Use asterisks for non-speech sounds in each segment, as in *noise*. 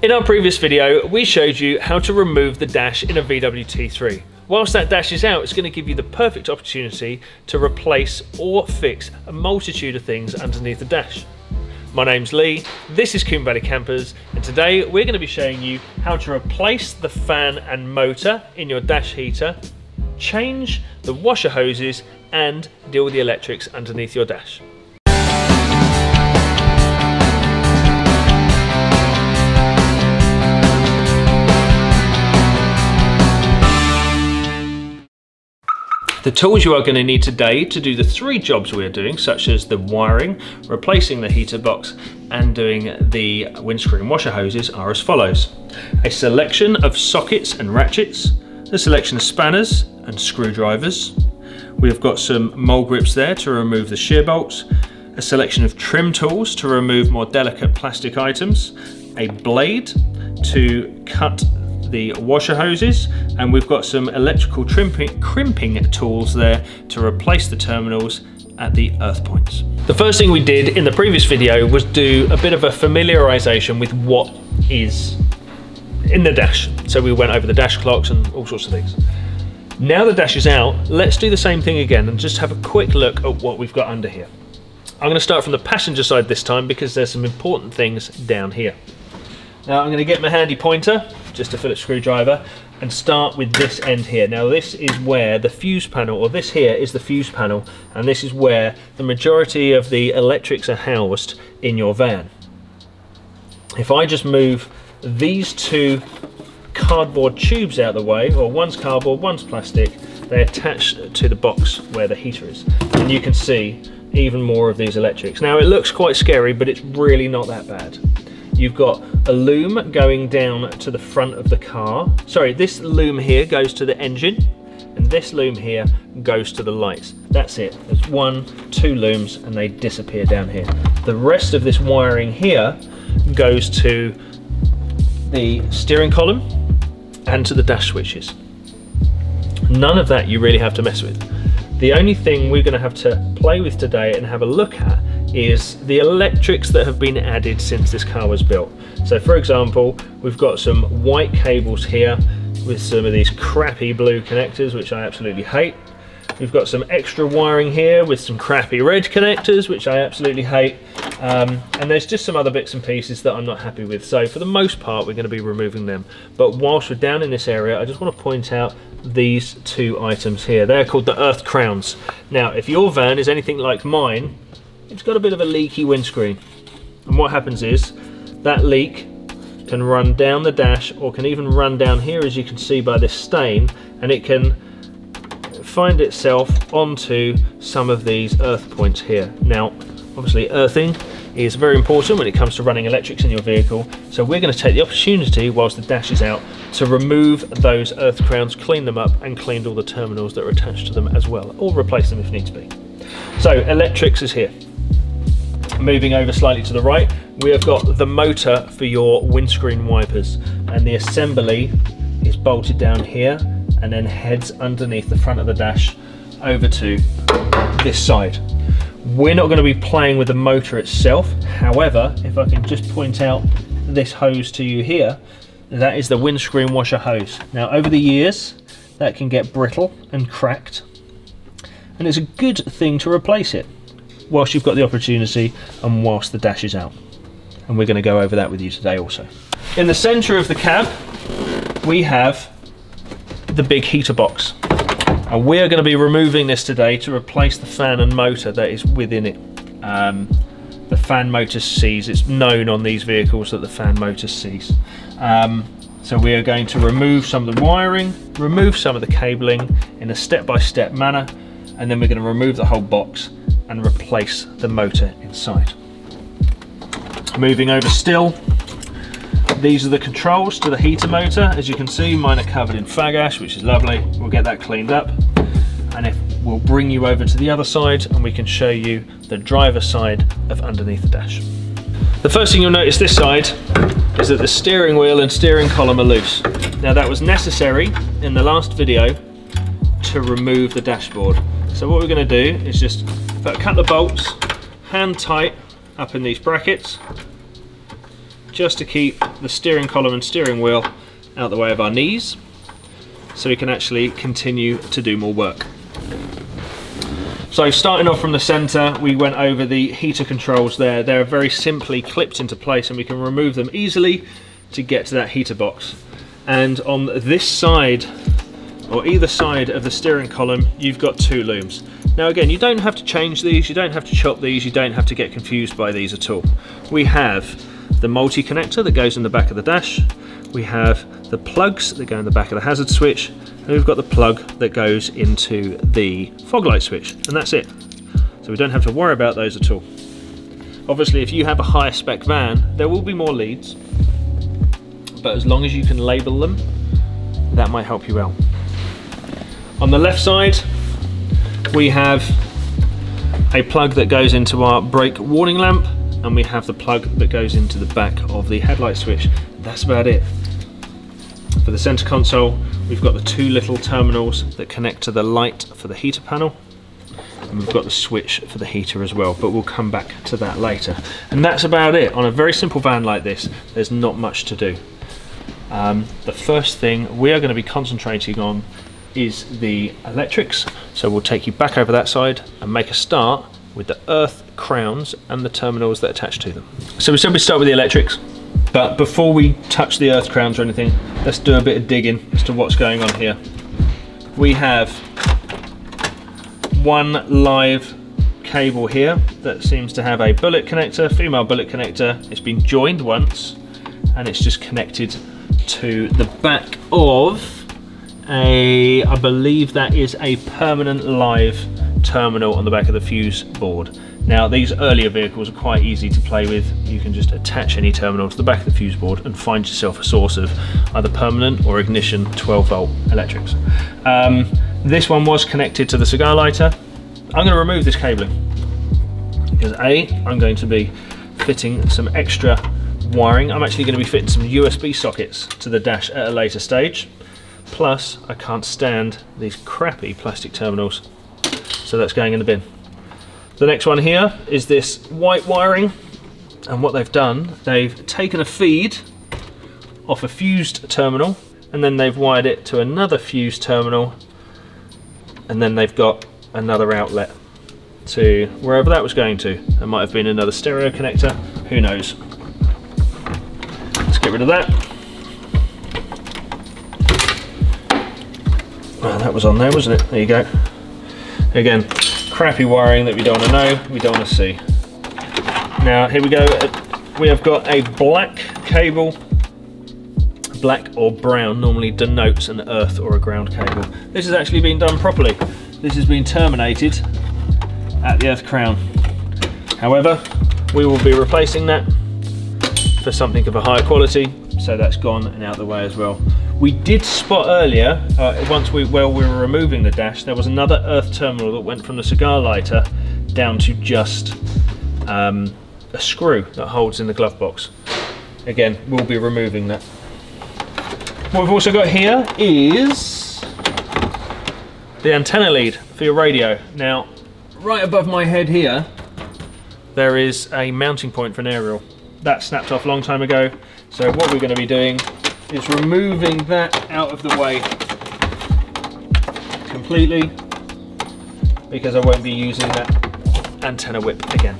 In our previous video, we showed you how to remove the dash in a VW T3. Whilst that dash is out, it's going to give you the perfect opportunity to replace or fix a multitude of things underneath the dash. My name's Lee, this is Combe Valley Campers, and today we're going to be showing you how to replace the fan and motor in your dash heater, change the washer hoses, and deal with the electrics underneath your dash. The tools you are going to need today to do the three jobs we are doing, such as the wiring, replacing the heater box, and doing the windscreen washer hoses are as follows. A selection of sockets and ratchets, a selection of spanners and screwdrivers. We've got some mole grips there to remove the shear bolts, a selection of trim tools to remove more delicate plastic items, a blade to cut the washer hoses and we've got some electrical crimping tools there to replace the terminals at the earth points. The first thing we did in the previous video was do a bit of a familiarization with what is in the dash. So we went over the dash clocks and all sorts of things. Now the dash is out, let's do the same thing again and just have a quick look at what we've got under here. I'm going to start from the passenger side this time because there's some important things down here. Now I'm going to get my handy pointer, just a Phillips screwdriver, and start with this end here. Now this is where the fuse panel, or this here is the fuse panel, and this is where the majority of the electrics are housed in your van. If I just move these two cardboard tubes out of the way, or one's cardboard, one's plastic, they attach to the box where the heater is. And you can see even more of these electrics. Now it looks quite scary, but it's really not that bad. You've got a loom going down to the front of the car. Sorry, this loom here goes to the engine and this loom here goes to the lights. That's it. There's one, two looms and they disappear down here. The rest of this wiring here goes to the steering column and to the dash switches. None of that you really have to mess with. The only thing we're going to have to play with today and have a look at is the electrics that have been added since this car was built. So for example, we've got some white cables here with some of these crappy blue connectors, which I absolutely hate. We've got some extra wiring here with some crappy red connectors, which I absolutely hate. Um, and there's just some other bits and pieces that I'm not happy with. So for the most part, we're going to be removing them. But whilst we're down in this area, I just want to point out these two items here. They're called the earth crowns. Now, if your van is anything like mine, it's got a bit of a leaky windscreen. And what happens is that leak can run down the dash or can even run down here as you can see by this stain and it can find itself onto some of these earth points here. Now obviously earthing is very important when it comes to running electrics in your vehicle so we're going to take the opportunity whilst the dash is out to remove those earth crowns, clean them up and clean all the terminals that are attached to them as well or replace them if needs be. So electrics is here. Moving over slightly to the right, we have got the motor for your windscreen wipers and the assembly is bolted down here and then heads underneath the front of the dash over to this side. We're not going to be playing with the motor itself, however, if I can just point out this hose to you here, that is the windscreen washer hose. Now over the years, that can get brittle and cracked, and it's a good thing to replace it whilst you've got the opportunity and whilst the dash is out. And we're going to go over that with you today also. In the centre of the cab, we have the big heater box. And we're going to be removing this today to replace the fan and motor that is within it. Um, the fan motor sees, it's known on these vehicles that the fan motor sees. Um, so we are going to remove some of the wiring, remove some of the cabling in a step-by-step -step manner, and then we're going to remove the whole box and replace the motor inside. Moving over still, these are the controls to the heater motor. As you can see, mine are covered in fag ash, which is lovely. We'll get that cleaned up. And if we'll bring you over to the other side and we can show you the driver side of underneath the dash. The first thing you'll notice this side is that the steering wheel and steering column are loose. Now that was necessary in the last video to remove the dashboard. So what we're going to do is just cut the bolts hand tight up in these brackets just to keep the steering column and steering wheel out the way of our knees so we can actually continue to do more work. So starting off from the center, we went over the heater controls there. They're very simply clipped into place and we can remove them easily to get to that heater box. And on this side, or either side of the steering column, you've got two looms. Now again, you don't have to change these, you don't have to chop these, you don't have to get confused by these at all. We have the multi-connector that goes in the back of the dash, we have the plugs that go in the back of the hazard switch, and we've got the plug that goes into the fog light switch, and that's it. So we don't have to worry about those at all. Obviously, if you have a higher spec van, there will be more leads, but as long as you can label them, that might help you out. On the left side, we have a plug that goes into our brake warning lamp, and we have the plug that goes into the back of the headlight switch. That's about it. For the center console, we've got the two little terminals that connect to the light for the heater panel. And we've got the switch for the heater as well, but we'll come back to that later. And that's about it. On a very simple van like this, there's not much to do. Um, the first thing we are going to be concentrating on is the electrics. So we'll take you back over that side and make a start with the earth crowns and the terminals that attach to them. So we said we start with the electrics. But before we touch the earth crowns or anything, let's do a bit of digging as to what's going on here. We have one live cable here that seems to have a bullet connector, female bullet connector. It's been joined once and it's just connected to the back of a, I believe that is a permanent live terminal on the back of the fuse board. Now these earlier vehicles are quite easy to play with. You can just attach any terminal to the back of the fuse board and find yourself a source of either permanent or ignition 12 volt electrics. Um, this one was connected to the cigar lighter. I'm going to remove this cabling because A, I'm going to be fitting some extra wiring. I'm actually going to be fitting some USB sockets to the dash at a later stage. Plus, I can't stand these crappy plastic terminals, so that's going in the bin. The next one here is this white wiring and what they've done, they've taken a feed off a fused terminal and then they've wired it to another fused terminal and then they've got another outlet to wherever that was going to. It might have been another stereo connector, who knows. Let's get rid of that. Oh, that was on there, wasn't it? There you go. Again, crappy wiring that we don't want to know, we don't want to see. Now here we go, we have got a black cable, black or brown normally denotes an earth or a ground cable. This has actually been done properly. This has been terminated at the earth crown. However, we will be replacing that for something of a higher quality, so that's gone and out the way as well. We did spot earlier, uh, once we while we were removing the dash, there was another earth terminal that went from the cigar lighter down to just um, a screw that holds in the glove box. Again, we'll be removing that. What we've also got here is the antenna lead for your radio. Now, right above my head here, there is a mounting point for an aerial. That snapped off a long time ago. So what we're going to be doing is removing that out of the way completely because I won't be using that antenna whip again.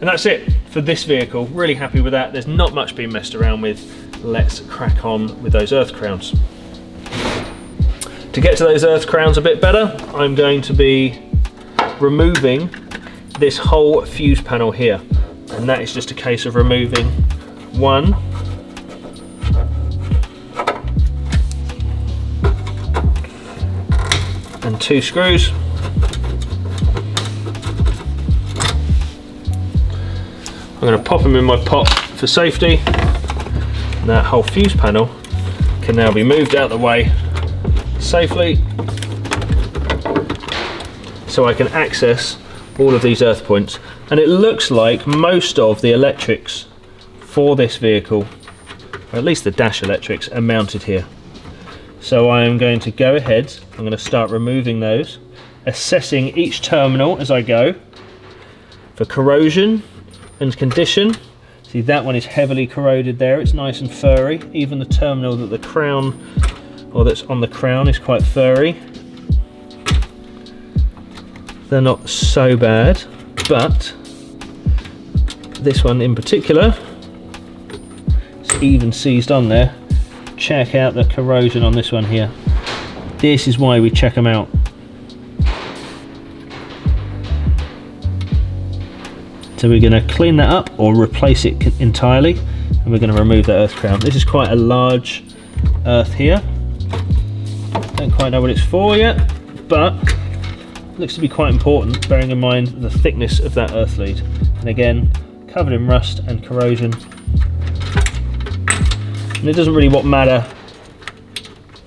And that's it for this vehicle. Really happy with that. There's not much being messed around with. Let's crack on with those earth crowns. To get to those earth crowns a bit better, I'm going to be removing this whole fuse panel here. And that is just a case of removing one two screws. I'm going to pop them in my pot for safety. That whole fuse panel can now be moved out of the way safely so I can access all of these earth points. And it looks like most of the electrics for this vehicle, or at least the dash electrics, are mounted here. So I am going to go ahead, I'm going to start removing those, assessing each terminal as I go for corrosion and condition. See that one is heavily corroded there, it's nice and furry. Even the terminal that the crown, or that's on the crown is quite furry. They're not so bad, but this one in particular, it's even seized on there. Check out the corrosion on this one here. This is why we check them out. So we're going to clean that up or replace it entirely and we're going to remove that earth crown. This is quite a large earth here. Don't quite know what it's for yet, but looks to be quite important bearing in mind the thickness of that earth lead. And again, covered in rust and corrosion. And it doesn't really what matter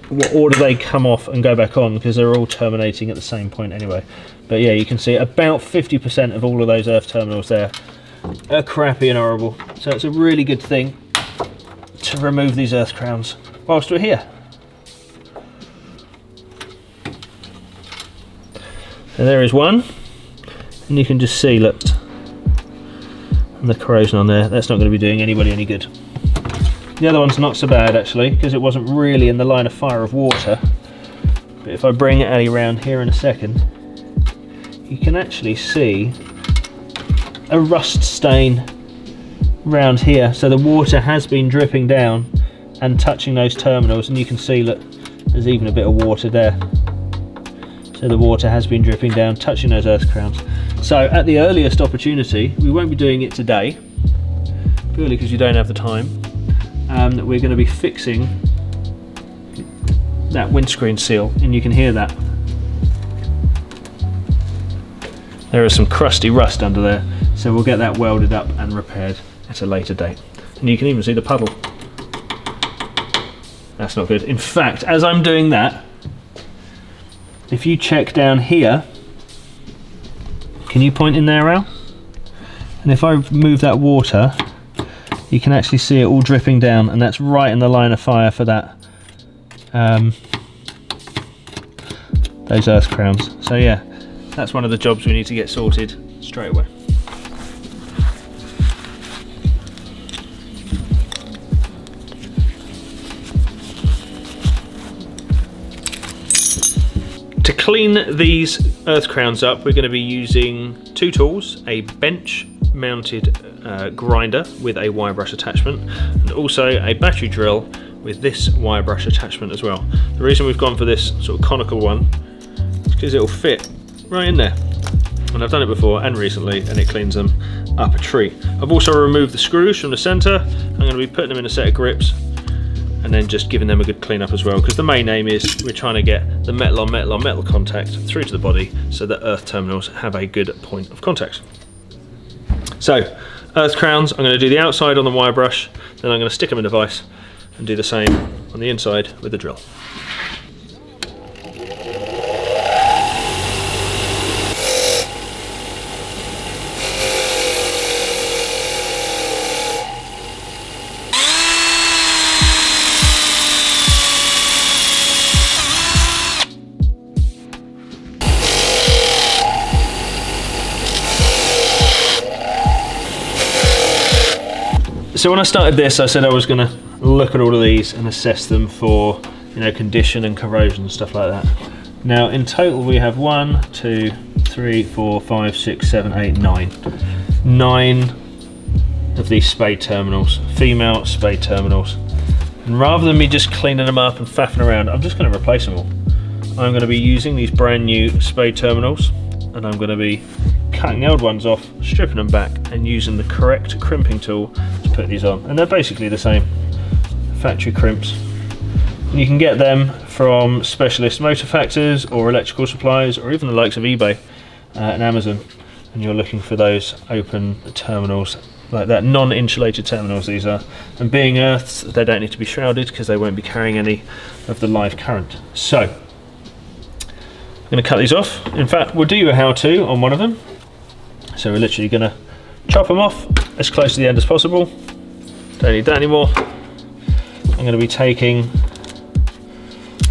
what order they come off and go back on because they're all terminating at the same point anyway. But yeah, you can see about 50% of all of those earth terminals there are crappy and horrible. So it's a really good thing to remove these earth crowns whilst we're here. So there is one, and you can just see, look, the corrosion on there. That's not going to be doing anybody any good. The other one's not so bad actually, because it wasn't really in the line of fire of water. But if I bring it around here in a second, you can actually see a rust stain round here. So the water has been dripping down and touching those terminals and you can see that there's even a bit of water there. So the water has been dripping down, touching those earth crowns. So at the earliest opportunity, we won't be doing it today, purely because you don't have the time, um, we're going to be fixing that windscreen seal and you can hear that There is some crusty rust under there, so we'll get that welded up and repaired at a later date. And you can even see the puddle. That's not good. In fact, as I'm doing that, if you check down here, can you point in there, Al? And if I move that water, you can actually see it all dripping down, and that's right in the line of fire for that um, those earth crowns. So yeah, that's one of the jobs we need to get sorted straight away. To clean these earth crowns up, we're going to be using two tools, a bench mounted uh, grinder with a wire brush attachment and also a battery drill with this wire brush attachment as well. The reason we've gone for this sort of conical one is because it will fit right in there. And I've done it before and recently and it cleans them up a treat. I've also removed the screws from the center. I'm going to be putting them in a set of grips and then just giving them a good clean up as well because the main aim is we're trying to get the metal on metal on metal contact through to the body so that earth terminals have a good point of contact. So earth crowns, I'm going to do the outside on the wire brush then I'm going to stick them in a vise and do the same on the inside with the drill. So when I started this, I said I was going to look at all of these and assess them for, you know, condition and corrosion and stuff like that. Now, in total, we have one, two, three, four, five, six, seven, eight, nine. Nine of these spade terminals, female spade terminals. And rather than me just cleaning them up and faffing around, I'm just going to replace them all. I'm going to be using these brand new spade terminals and I'm going to be cutting the old ones off, stripping them back and using the correct crimping tool put these on. And they're basically the same. Factory crimps. And you can get them from specialist motor factors or electrical suppliers or even the likes of eBay uh, and Amazon. And you're looking for those open terminals like that non-insulated terminals these are. And being earths they don't need to be shrouded because they won't be carrying any of the live current. So I'm going to cut these off. In fact we'll do a how-to on one of them. So we're literally going to chop them off as close to the end as possible. Don't need that anymore. I'm going to be taking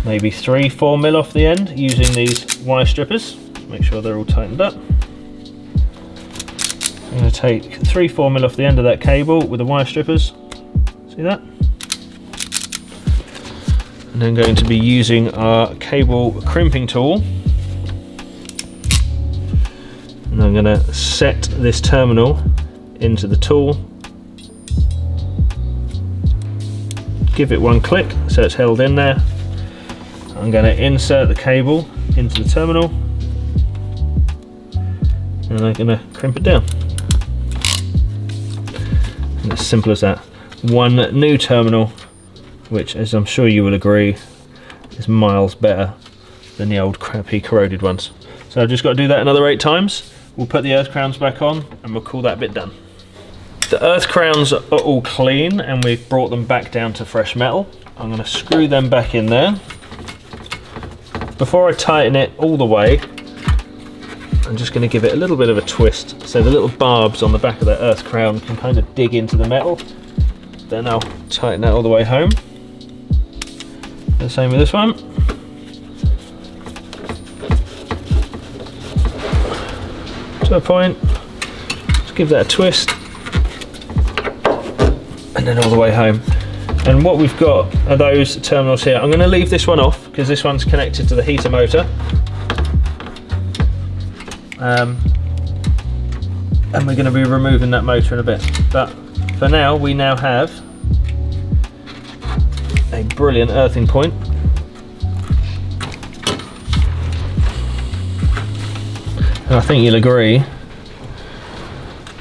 maybe three, four mil off the end using these wire strippers. Make sure they're all tightened up. I'm going to take three, four mil off the end of that cable with the wire strippers. See that? And then going to be using our cable crimping tool. And I'm going to set this terminal into the tool. Give it one click so it's held in there. I'm going to insert the cable into the terminal and I'm going to crimp it down. And as simple as that. One new terminal, which as I'm sure you will agree, is miles better than the old crappy corroded ones. So I've just got to do that another eight times. We'll put the earth crowns back on and we'll call that bit done. The earth crowns are all clean and we've brought them back down to fresh metal. I'm going to screw them back in there. Before I tighten it all the way, I'm just going to give it a little bit of a twist so the little barbs on the back of that earth crown can kind of dig into the metal. Then I'll tighten that all the way home. The same with this one. To a point, just give that a twist and then all the way home. And what we've got are those terminals here. I'm going to leave this one off because this one's connected to the heater motor. Um, and we're going to be removing that motor in a bit. But for now, we now have a brilliant earthing point. I think you'll agree,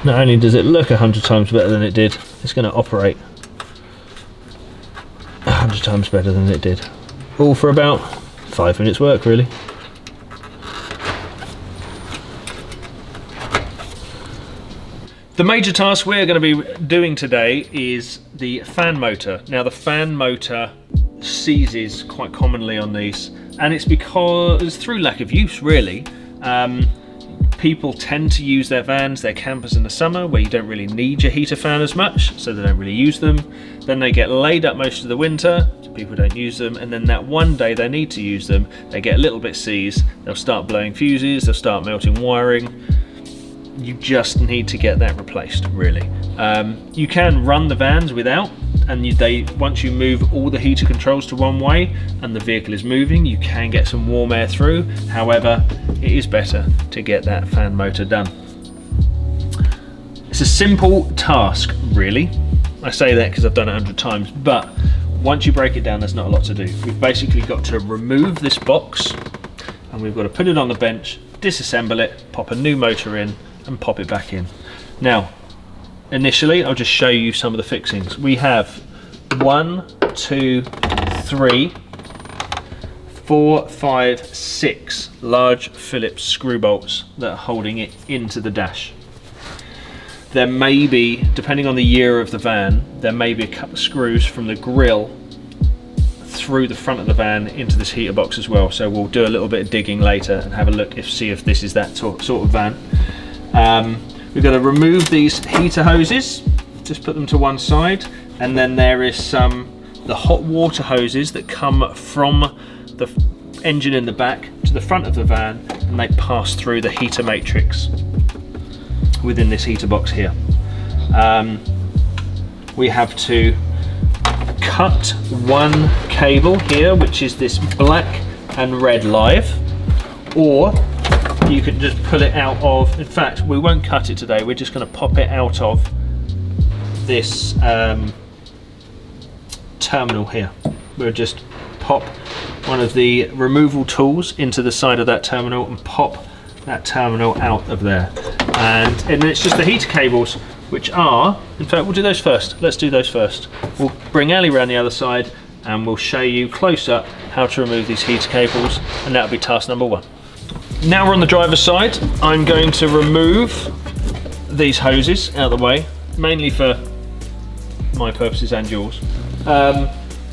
not only does it look a hundred times better than it did, it's going to operate a hundred times better than it did. All for about five minutes work really. The major task we're going to be doing today is the fan motor. Now the fan motor seizes quite commonly on these and it's because through lack of use really. Um, people tend to use their vans, their campers in the summer where you don't really need your heater fan as much so they don't really use them. Then they get laid up most of the winter, so people don't use them and then that one day they need to use them they get a little bit seized, they'll start blowing fuses, they'll start melting wiring you just need to get that replaced really. Um, you can run the vans without and you, they once you move all the heater controls to one way and the vehicle is moving you can get some warm air through however it is better to get that fan motor done. It's a simple task really. I say that because I've done it a hundred times but once you break it down there's not a lot to do. We've basically got to remove this box and we've got to put it on the bench, disassemble it, pop a new motor in and pop it back in. Now, initially, I'll just show you some of the fixings. We have one, two, three, four, five, six large Phillips screw bolts that are holding it into the dash. There may be, depending on the year of the van, there may be a couple of screws from the grill through the front of the van into this heater box as well. So we'll do a little bit of digging later and have a look if see if this is that sort of van. Um, we're going to remove these heater hoses, just put them to one side, and then there is some the hot water hoses that come from the engine in the back to the front of the van, and they pass through the heater matrix within this heater box here. Um, we have to cut one cable here, which is this black and red live, or you can just pull it out of, in fact, we won't cut it today, we're just gonna pop it out of this um, terminal here. We'll just pop one of the removal tools into the side of that terminal and pop that terminal out of there. And, and it's just the heater cables, which are, in fact, we'll do those first. Let's do those first. We'll bring Ali around the other side and we'll show you close up how to remove these heater cables and that'll be task number one. Now we're on the driver's side, I'm going to remove these hoses out of the way, mainly for my purposes and yours. Um,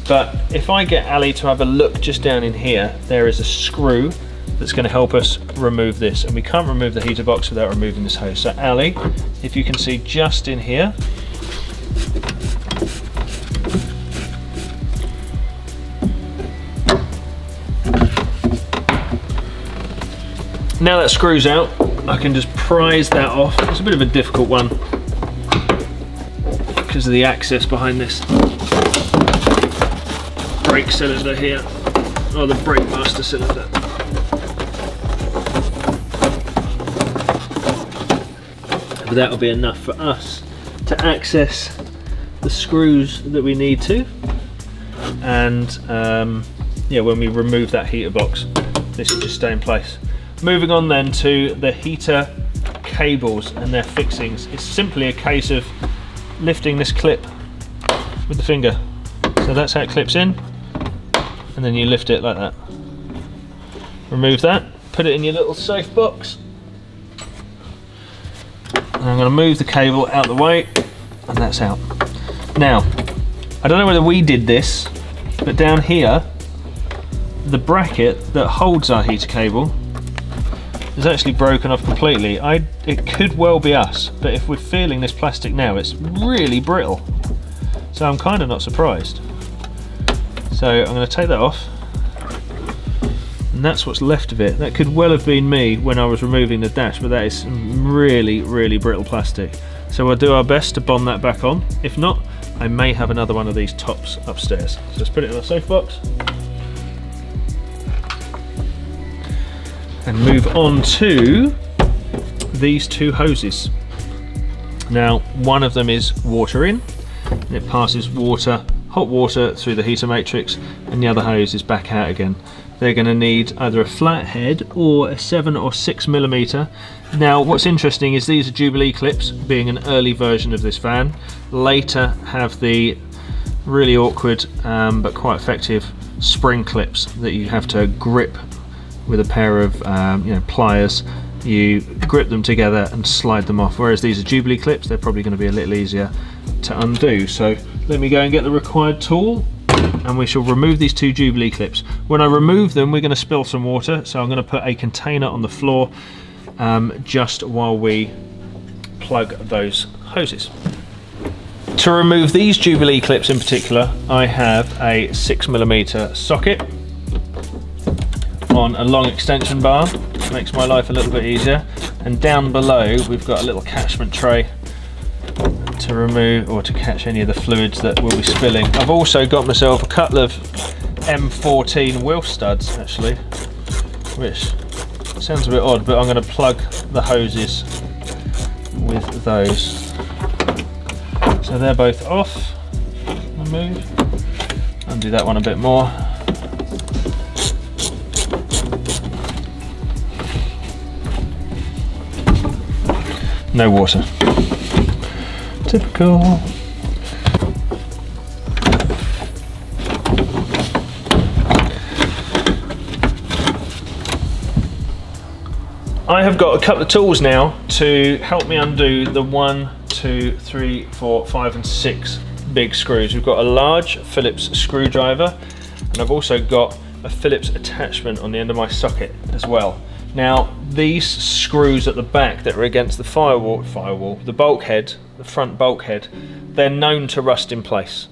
but if I get Ali to have a look just down in here, there is a screw that's going to help us remove this. And we can't remove the heater box without removing this hose. So Ali, if you can see just in here, Now that screws out, I can just prise that off. It's a bit of a difficult one because of the access behind this brake cylinder here, or the brake master cylinder. But that'll be enough for us to access the screws that we need to. And um, yeah, when we remove that heater box, this will just stay in place. Moving on then to the heater cables and their fixings. It's simply a case of lifting this clip with the finger. So that's how it clips in, and then you lift it like that. Remove that, put it in your little safe box. And I'm going to move the cable out the way, and that's out. Now, I don't know whether we did this, but down here, the bracket that holds our heater cable is actually broken off completely. I, it could well be us, but if we're feeling this plastic now, it's really brittle. So I'm kind of not surprised. So I'm going to take that off. And that's what's left of it. That could well have been me when I was removing the dash, but that is really, really brittle plastic. So we'll do our best to bond that back on. If not, I may have another one of these tops upstairs. So let's put it in our safe box. And move on to these two hoses. Now, one of them is water in, and it passes water, hot water through the heater matrix, and the other hose is back out again. They're going to need either a flat head or a 7 or 6 millimeter. Now, what's interesting is these are Jubilee clips, being an early version of this van. Later have the really awkward um, but quite effective spring clips that you have to grip with a pair of um, you know pliers you grip them together and slide them off. Whereas these are Jubilee clips they're probably going to be a little easier to undo. So let me go and get the required tool and we shall remove these two Jubilee clips. When I remove them we're going to spill some water so I'm going to put a container on the floor um, just while we plug those hoses. To remove these Jubilee clips in particular I have a 6mm socket on a long extension bar makes my life a little bit easier and down below we've got a little catchment tray to remove or to catch any of the fluids that will be spilling. I've also got myself a couple of M14 Wilf studs actually which sounds a bit odd but I'm going to plug the hoses with those. So they're both off. Remove. Undo that one a bit more. No water. Typical. I have got a couple of tools now to help me undo the one, two, three, four, five and six big screws. We've got a large Phillips screwdriver and I've also got a Phillips attachment on the end of my socket as well. Now, these screws at the back that are against the firewall, firewall, the bulkhead, the front bulkhead, they're known to rust in place.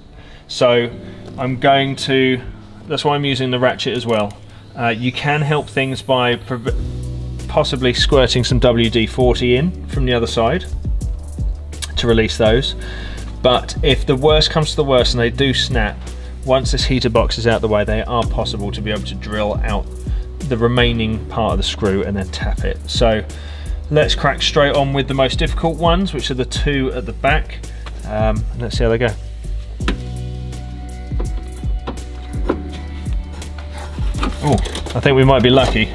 So I'm going to, that's why I'm using the ratchet as well. Uh, you can help things by possibly squirting some WD-40 in from the other side to release those. But if the worst comes to the worst and they do snap, once this heater box is out the way, they are possible to be able to drill out the remaining part of the screw and then tap it. So let's crack straight on with the most difficult ones, which are the two at the back. Um, let's see how they go. Oh, I think we might be lucky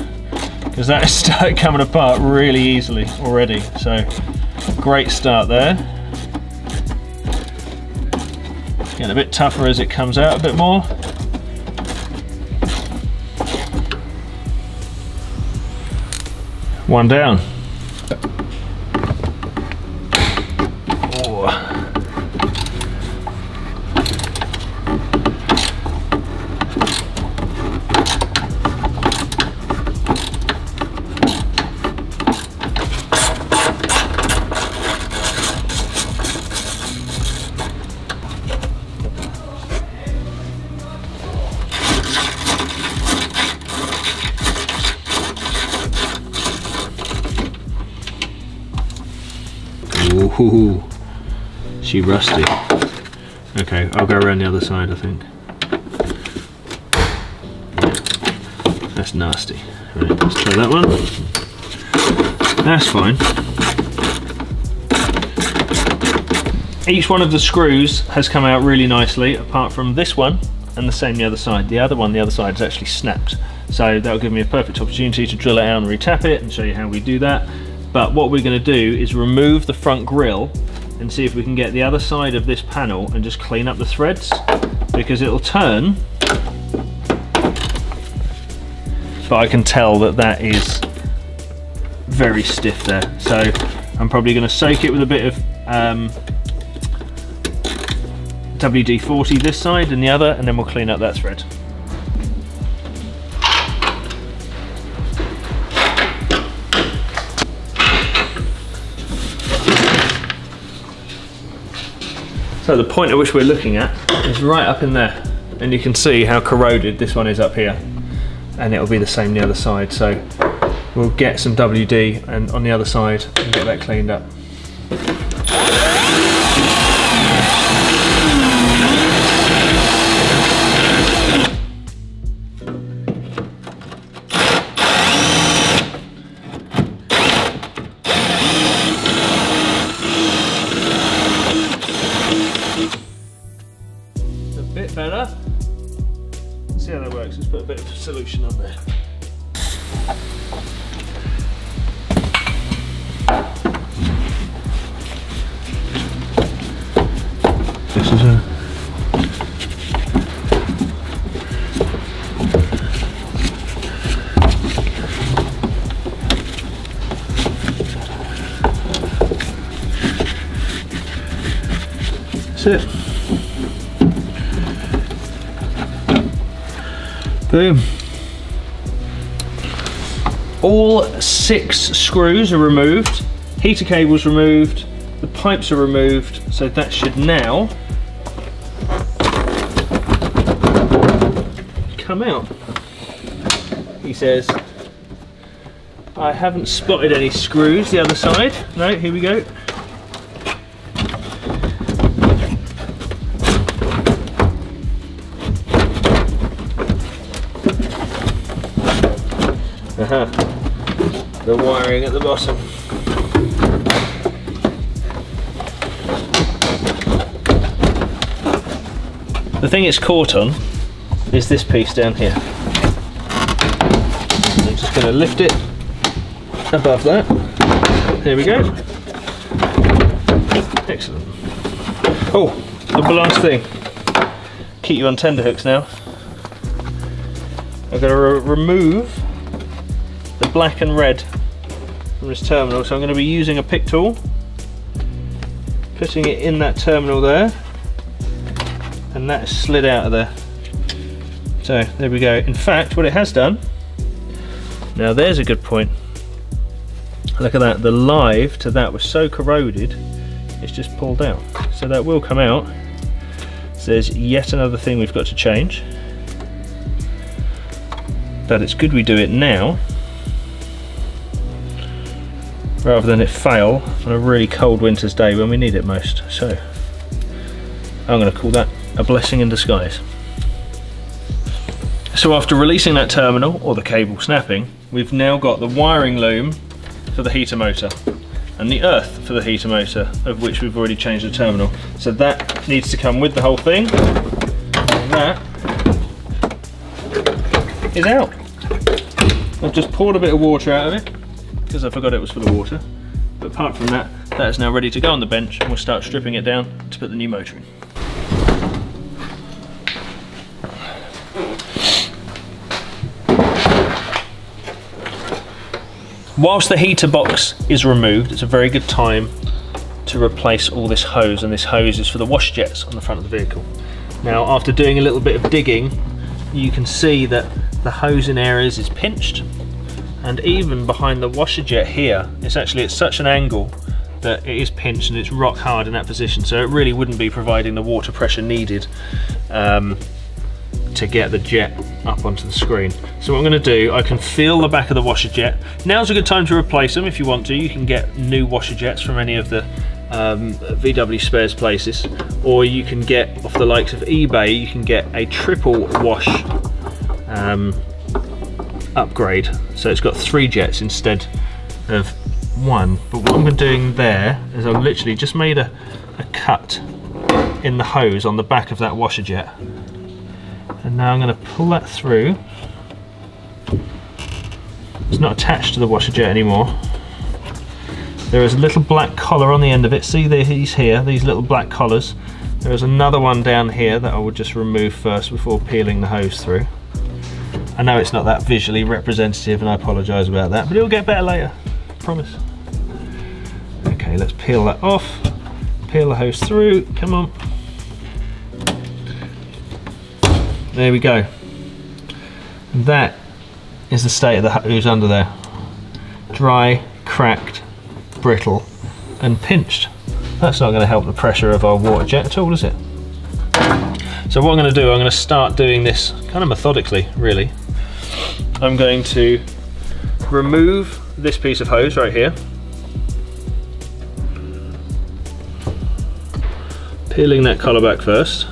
because that *laughs* is coming apart really easily already. So great start there. Getting a bit tougher as it comes out a bit more. One down. Ooh, she rusty. Okay, I'll go around the other side, I think. That's nasty. Right, let's try that one. That's fine. Each one of the screws has come out really nicely, apart from this one and the same the other side. The other one, the other side is actually snapped. So that'll give me a perfect opportunity to drill it out and retap it and show you how we do that. But what we're gonna do is remove the front grille and see if we can get the other side of this panel and just clean up the threads because it'll turn but I can tell that that is very stiff there. So I'm probably going to soak it with a bit of um, WD-40 this side and the other, and then we'll clean up that thread. So the point at which we're looking at is right up in there, and you can see how corroded this one is up here and it'll be the same the other side. So we'll get some WD and on the other side and get that cleaned up. Screws are removed, heater cables removed, the pipes are removed, so that should now come out. He says, I haven't spotted any screws the other side. No, here we go. At the bottom. The thing it's caught on is this piece down here. I'm just going to lift it above that. There we go. Excellent. Oh, the last thing. Keep you on tender hooks now. I'm going to re remove the black and red from this terminal. So I'm going to be using a pick tool, putting it in that terminal there, and that slid out of there. So there we go. In fact, what it has done, now there's a good point. Look at that, the live to that was so corroded, it's just pulled out. So that will come out. So there's yet another thing we've got to change. But it's good we do it now rather than it fail on a really cold winter's day when we need it most. So I'm going to call that a blessing in disguise. So after releasing that terminal, or the cable snapping, we've now got the wiring loom for the heater motor and the earth for the heater motor, of which we've already changed the terminal. So that needs to come with the whole thing. And that is out. I've just poured a bit of water out of it because I forgot it was full of water. But apart from that, that is now ready to go on the bench and we'll start stripping it down to put the new motor in. Whilst the heater box is removed, it's a very good time to replace all this hose and this hose is for the wash jets on the front of the vehicle. Now after doing a little bit of digging you can see that the hose in areas is pinched and even behind the washer jet here it's actually at such an angle that it is pinched and it's rock hard in that position so it really wouldn't be providing the water pressure needed um, to get the jet up onto the screen. So what I'm going to do, I can feel the back of the washer jet. Now's a good time to replace them if you want to. You can get new washer jets from any of the um, VW spares places, or you can get off the likes of eBay, you can get a triple wash um, upgrade. So it's got three jets instead of one. But what I'm doing there is I've literally just made a, a cut in the hose on the back of that washer jet. And now I'm going to pull that through. It's not attached to the washer jet anymore. There is a little black collar on the end of it. See these here, these little black collars. There is another one down here that I will just remove first before peeling the hose through. I know it's not that visually representative and I apologise about that, but it'll get better later, promise. Okay, let's peel that off. Peel the hose through, come on. There we go. That is the state of the hose under there. Dry, cracked, brittle and pinched. That's not going to help the pressure of our water jet at all, is it? So what I'm going to do, I'm going to start doing this kind of methodically, really. I'm going to remove this piece of hose right here. Peeling that collar back first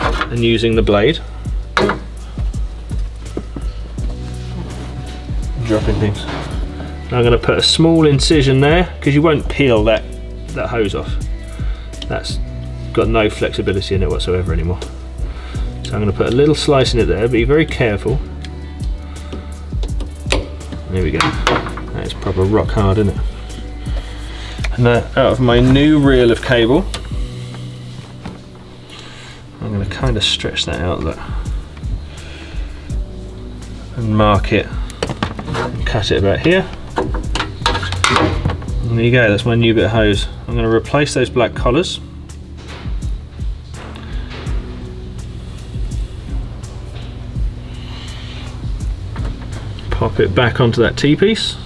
and using the blade. Dropping things. I'm going to put a small incision there because you won't peel that, that hose off. That's got no flexibility in it whatsoever anymore. So I'm going to put a little slice in it there, be very careful. There we go. That's proper rock hard, isn't it? And that out of my new reel of cable, I'm going to kind of stretch that out there and mark it and cut it about here. And there you go, that's my new bit of hose. I'm going to replace those black collars. Pop it back onto that T-piece.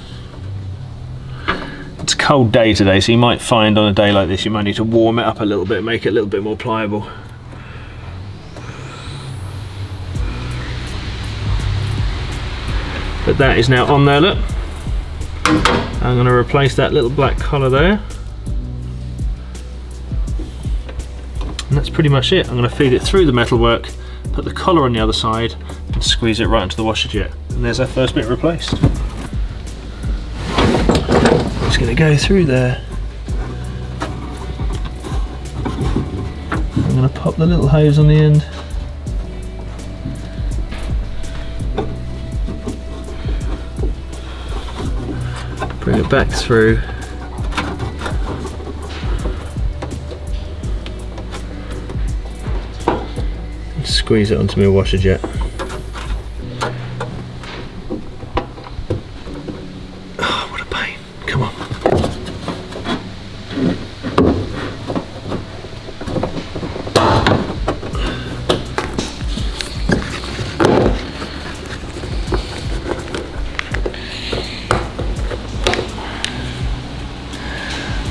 It's a cold day today, so you might find on a day like this you might need to warm it up a little bit, make it a little bit more pliable. But that is now on there, look. I'm going to replace that little black collar there. And that's pretty much it. I'm going to feed it through the metalwork, put the collar on the other side and squeeze it right into the washer jet. And there's our first bit replaced. Just going to go through there. I'm going to pop the little hose on the end. bring it back through squeeze it onto my washer jet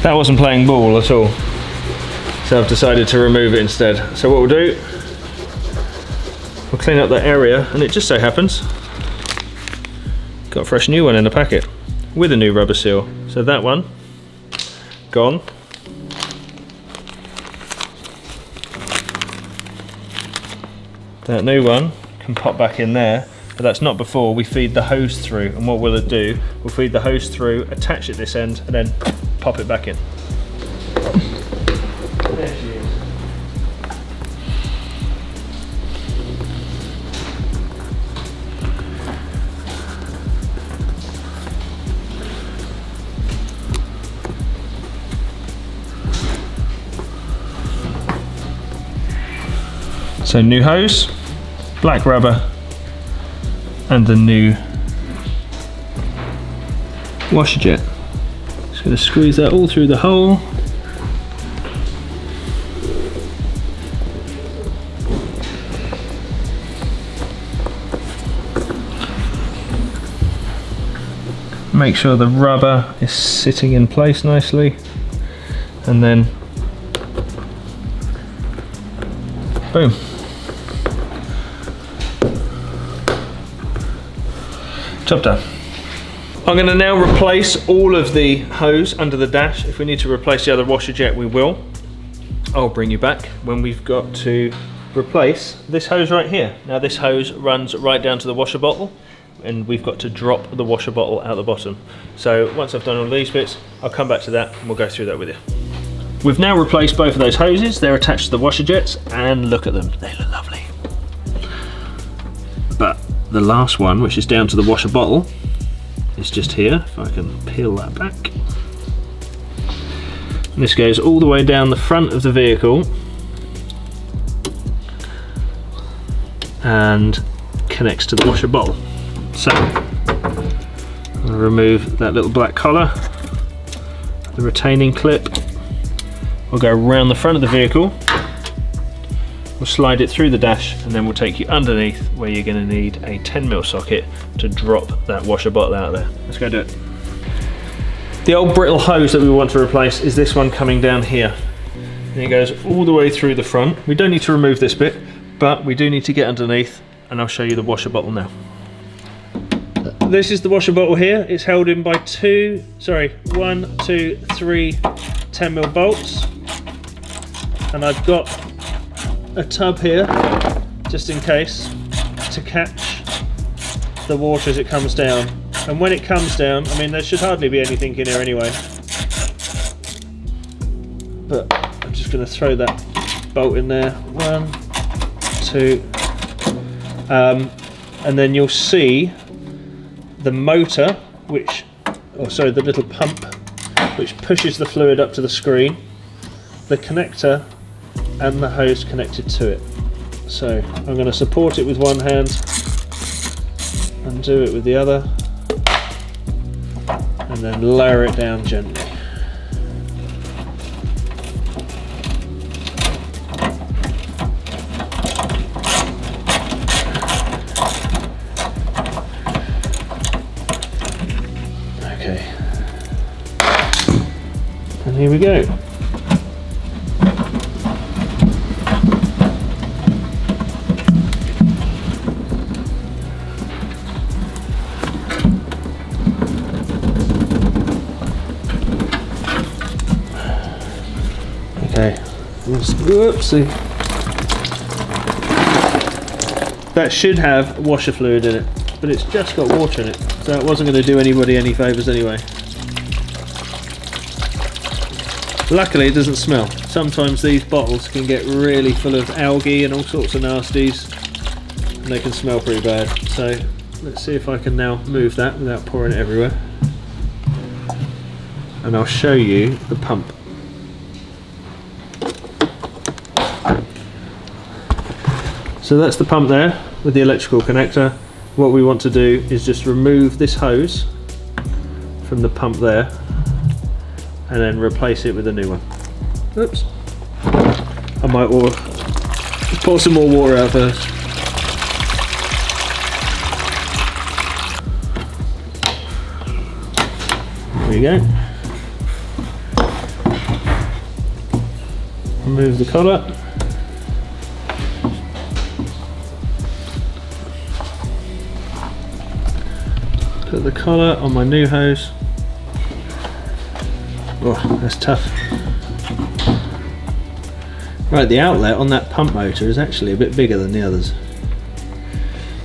that wasn't playing ball at all. So I've decided to remove it instead. So what we'll do, we'll clean up that area and it just so happens, got a fresh new one in the packet with a new rubber seal. So that one, gone. That new one can pop back in there but that's not before we feed the hose through and what will it do we'll feed the hose through attach it this end and then pop it back in So new hose, black rubber, and the new washer jet. To squeeze that all through the hole. Make sure the rubber is sitting in place nicely and then boom Job done. I'm going to now replace all of the hose under the dash. If we need to replace the other washer jet, we will. I'll bring you back when we've got to replace this hose right here. Now this hose runs right down to the washer bottle and we've got to drop the washer bottle out the bottom. So once I've done all these bits, I'll come back to that and we'll go through that with you. We've now replaced both of those hoses. They're attached to the washer jets and look at them, they look lovely. But the last one, which is down to the washer bottle, is just here, if I can peel that back. And this goes all the way down the front of the vehicle and connects to the washer bottle. So, remove that little black collar, the retaining clip, we'll go around the front of the vehicle, we'll slide it through the dash and then we'll take you underneath where you're going to need a 10mm socket to drop that washer bottle out there. Let's go do it. The old brittle hose that we want to replace is this one coming down here. And it goes all the way through the front. We don't need to remove this bit, but we do need to get underneath and I'll show you the washer bottle now. This is the washer bottle here. It's held in by two, sorry, one, two, three 10 mil bolts. And I've got a tub here, just in case, to catch the water as it comes down. And when it comes down, I mean, there should hardly be anything in here anyway. But I'm just going to throw that bolt in there. One, two. Um, and then you'll see the motor, which, oh sorry, the little pump, which pushes the fluid up to the screen, the connector, and the hose connected to it. So I'm going to support it with one hand and do it with the other and then lower it down gently. Okay. And here we go. Whoopsie. That should have washer fluid in it, but it's just got water in it, so it wasn't going to do anybody any favours anyway. Luckily it doesn't smell. Sometimes these bottles can get really full of algae and all sorts of nasties, and they can smell pretty bad. So let's see if I can now move that without pouring it everywhere. And I'll show you the pump. So that's the pump there with the electrical connector. What we want to do is just remove this hose from the pump there and then replace it with a new one. Oops. I might pour some more water out first. There we go. Remove the collar. The collar on my new hose. Oh, that's tough. Right, the outlet on that pump motor is actually a bit bigger than the others.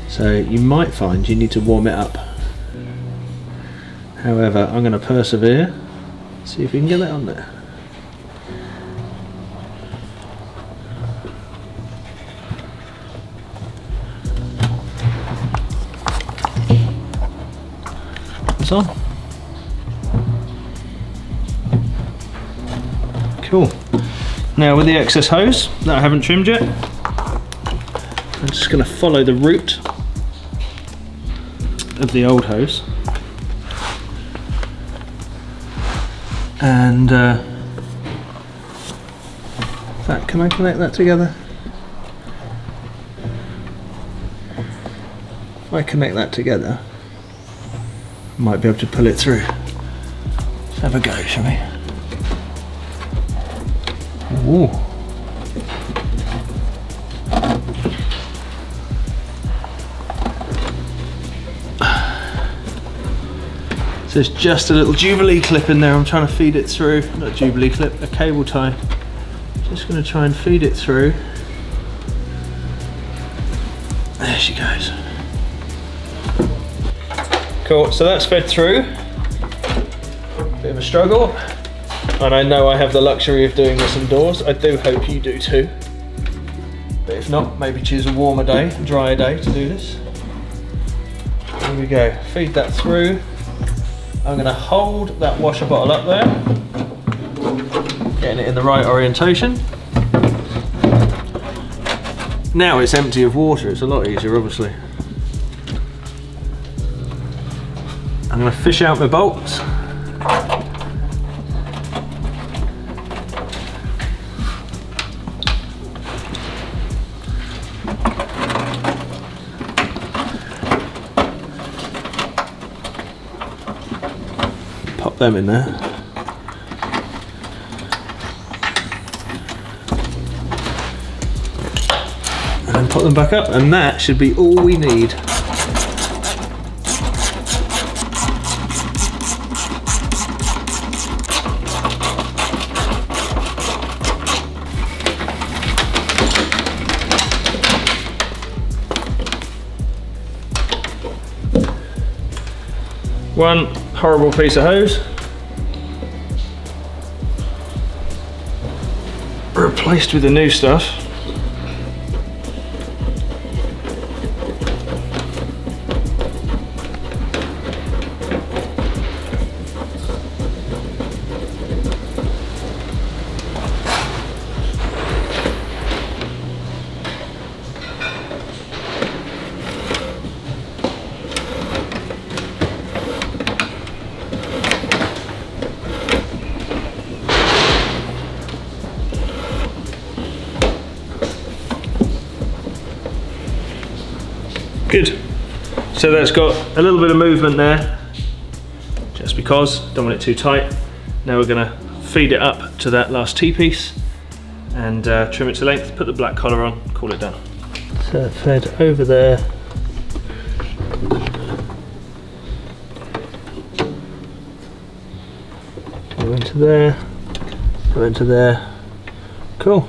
So you might find you need to warm it up. However, I'm going to persevere, see if we can get that on there. Cool. Now with the excess hose that I haven't trimmed yet, I'm just going to follow the route of the old hose. And uh, fact, can I connect that together? If I connect that together, might be able to pull it through. Let's have a go, shall we? Ooh. So there's just a little Jubilee clip in there. I'm trying to feed it through. Not Jubilee clip, a cable tie. Just going to try and feed it through. There she goes. Cool, so that's fed through. Bit of a struggle. And I know I have the luxury of doing this indoors. I do hope you do too. But if not, maybe choose a warmer day, drier day to do this. Here we go, feed that through. I'm gonna hold that washer bottle up there, getting it in the right orientation. Now it's empty of water, it's a lot easier obviously. I'm gonna fish out my bolts. Pop them in there. And put them back up and that should be all we need. One horrible piece of hose. Replaced with the new stuff. So that's got a little bit of movement there, just because, don't want it too tight. Now we're gonna feed it up to that last T-piece and uh, trim it to length, put the black collar on, call it done. So fed over there. Go into there, go into there. Cool.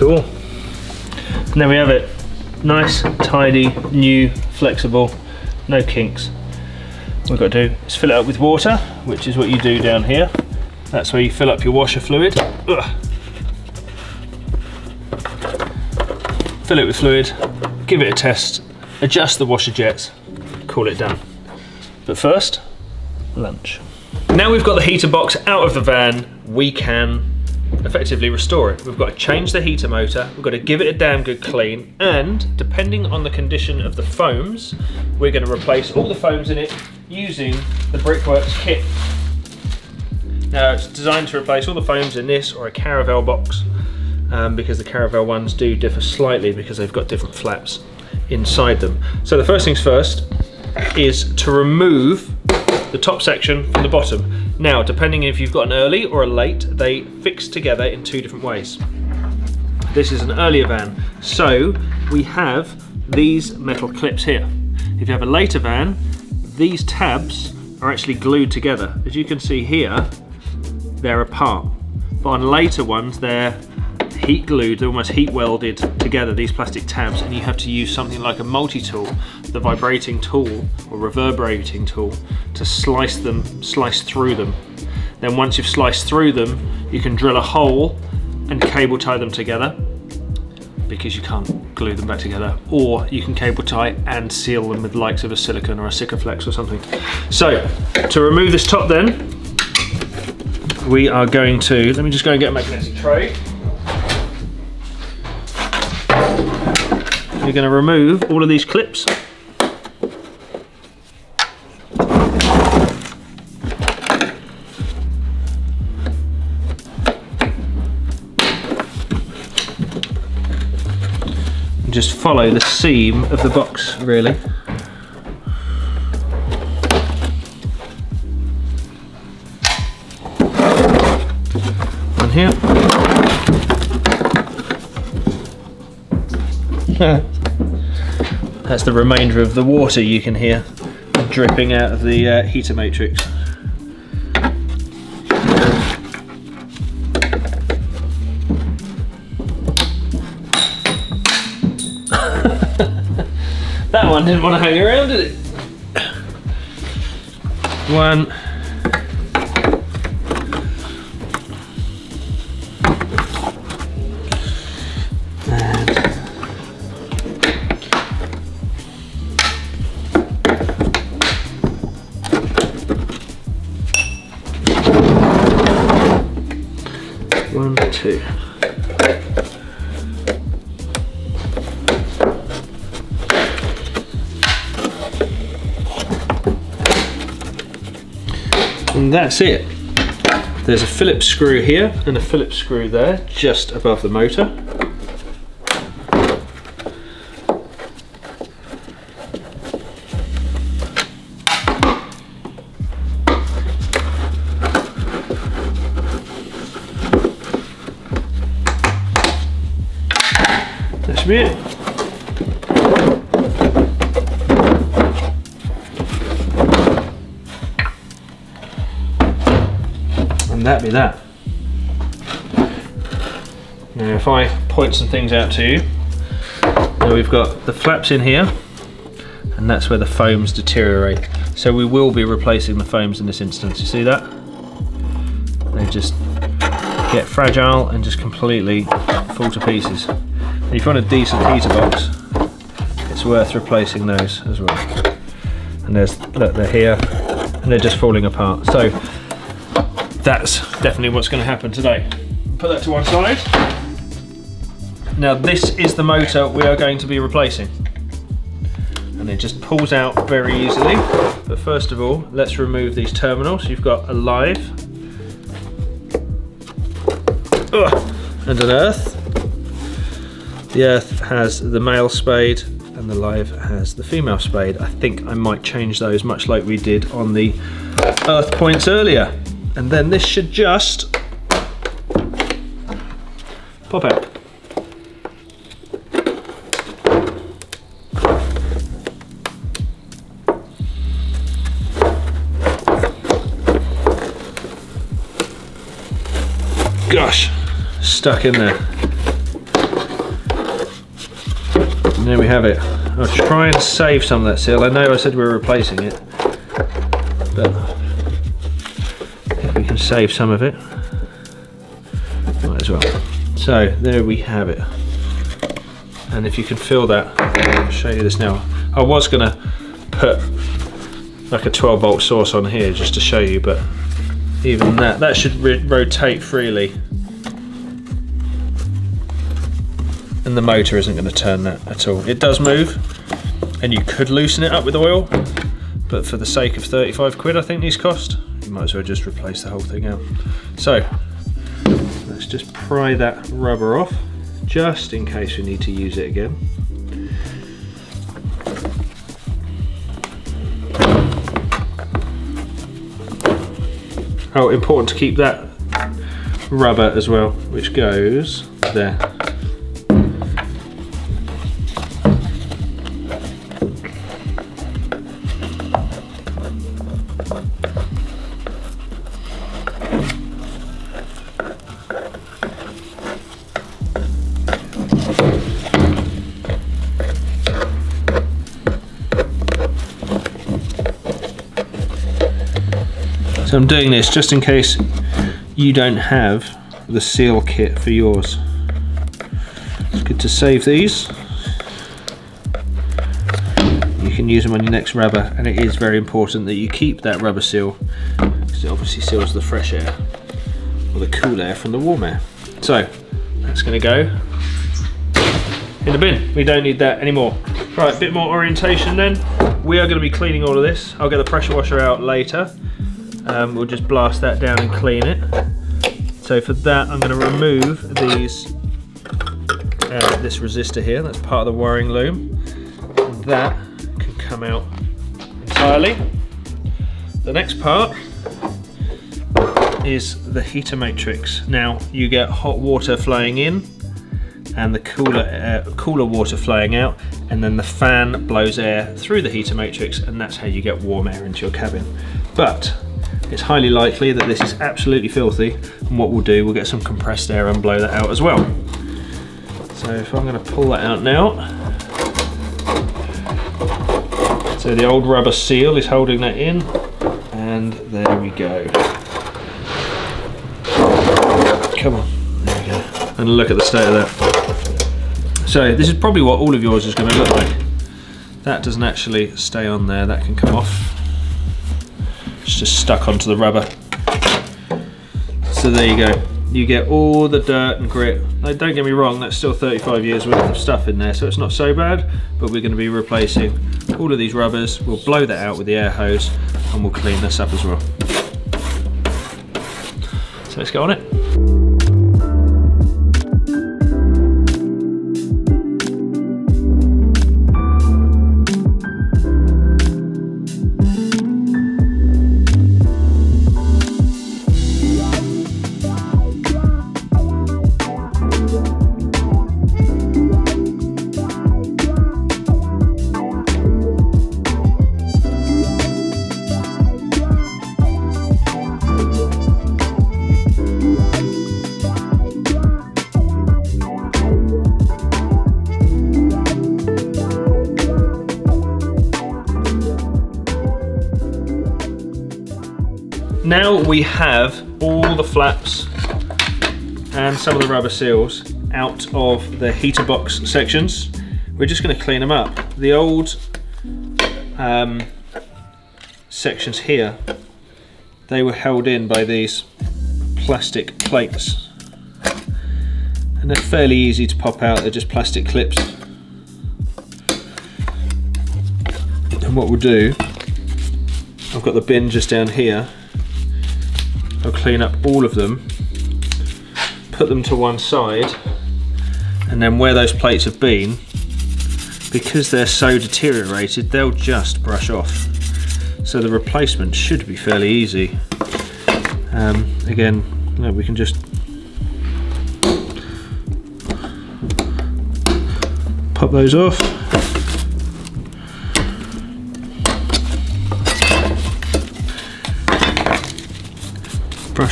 Cool. And there we have it. Nice, tidy, new, flexible, no kinks. We've got to do is fill it up with water, which is what you do down here. That's where you fill up your washer fluid. Ugh. Fill it with fluid, give it a test, adjust the washer jets, call it done. But first, lunch. Now we've got the heater box out of the van, we can effectively restore it. We've got to change the heater motor, we've got to give it a damn good clean, and depending on the condition of the foams, we're going to replace all the foams in it using the Brickwerks kit. Now it's designed to replace all the foams in this or a Caravelle box um, because the Caravelle ones do differ slightly because they've got different flaps inside them. So the first things first is to remove the top section from the bottom. Now, depending if you've got an early or a late, they fix together in two different ways. This is an earlier van, so we have these metal clips here. If you have a later van, these tabs are actually glued together. As you can see here, they're apart. But on later ones, they're heat glued, they're almost heat welded together, these plastic tabs, and you have to use something like a multi-tool, the vibrating tool or reverberating tool, to slice them, slice through them. Then once you've sliced through them, you can drill a hole and cable tie them together because you can't glue them back together or you can cable tie and seal them with the likes of a silicone or a Sikaflex or something. So to remove this top then we are going to, let me just go and get a magnetic tray. You're going to remove all of these clips just follow the seam of the box really. One here. *laughs* That's the remainder of the water you can hear dripping out of the uh, heater matrix. One didn't want to hang around, did it? One. One, that's it. There's a Phillips screw here and a Phillips screw there, just above the motor. Point some things out to you, now we've got the flaps in here, and that's where the foams deteriorate. So we will be replacing the foams in this instance, you see that? They just get fragile and just completely fall to pieces. And if you want a decent heater box, it's worth replacing those as well. And there's, look, they're here, and they're just falling apart. So that's definitely what's going to happen today. Put that to one side. Now this is the motor we are going to be replacing. And it just pulls out very easily. But first of all, let's remove these terminals. You've got a live and an earth. The earth has the male spade and the live has the female spade. I think I might change those much like we did on the earth points earlier and then this should just pop out. Stuck in there. And there we have it. I'll try and save some of that seal. I know I said we were replacing it, but we can save some of it. Might as well. So there we have it. And if you can feel that, I'll show you this now. I was gonna put like a 12 volt source on here just to show you, but even that, that should rotate freely. And the motor isn't gonna turn that at all. It does move, and you could loosen it up with oil, but for the sake of 35 quid I think these cost, you might as well just replace the whole thing out. So let's just pry that rubber off just in case we need to use it again. Oh, important to keep that rubber as well, which goes there. I'm doing this just in case you don't have the seal kit for yours. It's good to save these. You can use them on your next rubber and it is very important that you keep that rubber seal because it obviously seals the fresh air or the cool air from the warm air. So that's going to go in the bin. We don't need that anymore. Right, a bit more orientation then. We are going to be cleaning all of this. I'll get the pressure washer out later. Um, we'll just blast that down and clean it. So for that, I'm going to remove these, uh, this resistor here. That's part of the wiring loom. And that can come out entirely. The next part is the heater matrix. Now you get hot water flowing in and the cooler, uh, cooler water flowing out and then the fan blows air through the heater matrix and that's how you get warm air into your cabin. But it's highly likely that this is absolutely filthy and what we'll do, we'll get some compressed air and blow that out as well. So if I'm going to pull that out now, so the old rubber seal is holding that in and there we go. Come on, there we go. And look at the state of that. So this is probably what all of yours is going to look like. That doesn't actually stay on there, that can come off. It's just stuck onto the rubber. So there you go. You get all the dirt and grit. Now, don't get me wrong, that's still 35 years worth of stuff in there, so it's not so bad, but we're going to be replacing all of these rubbers. We'll blow that out with the air hose and we'll clean this up as well. So let's go on it. We have all the flaps and some of the rubber seals out of the heater box sections. We're just going to clean them up. The old um, sections here, they were held in by these plastic plates. And they're fairly easy to pop out, they're just plastic clips. And what we'll do, I've got the bin just down here, I'll clean up all of them, put them to one side, and then where those plates have been, because they're so deteriorated, they'll just brush off. So the replacement should be fairly easy. Um, again, know, we can just pop those off.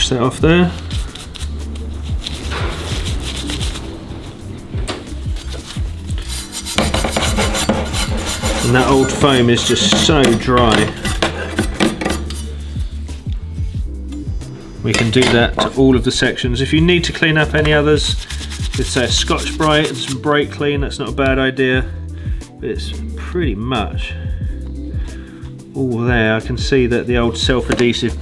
Brush that off there. And that old foam is just so dry. We can do that to all of the sections. If you need to clean up any others say a Scotch-Brite and some brake clean, that's not a bad idea. But it's pretty much all there. I can see that the old self-adhesive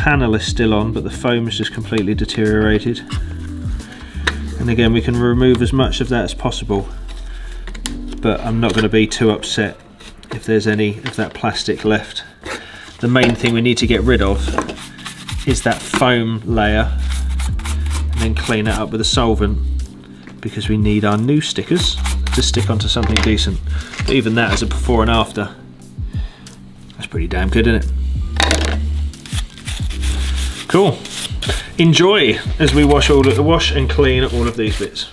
panel is still on but the foam is just completely deteriorated. And again we can remove as much of that as possible but I'm not going to be too upset if there's any of that plastic left. The main thing we need to get rid of is that foam layer and then clean it up with a solvent because we need our new stickers to stick onto something decent. But even that as a before and after. That's pretty damn good isn't it Cool. Enjoy as we wash all wash and clean all of these bits.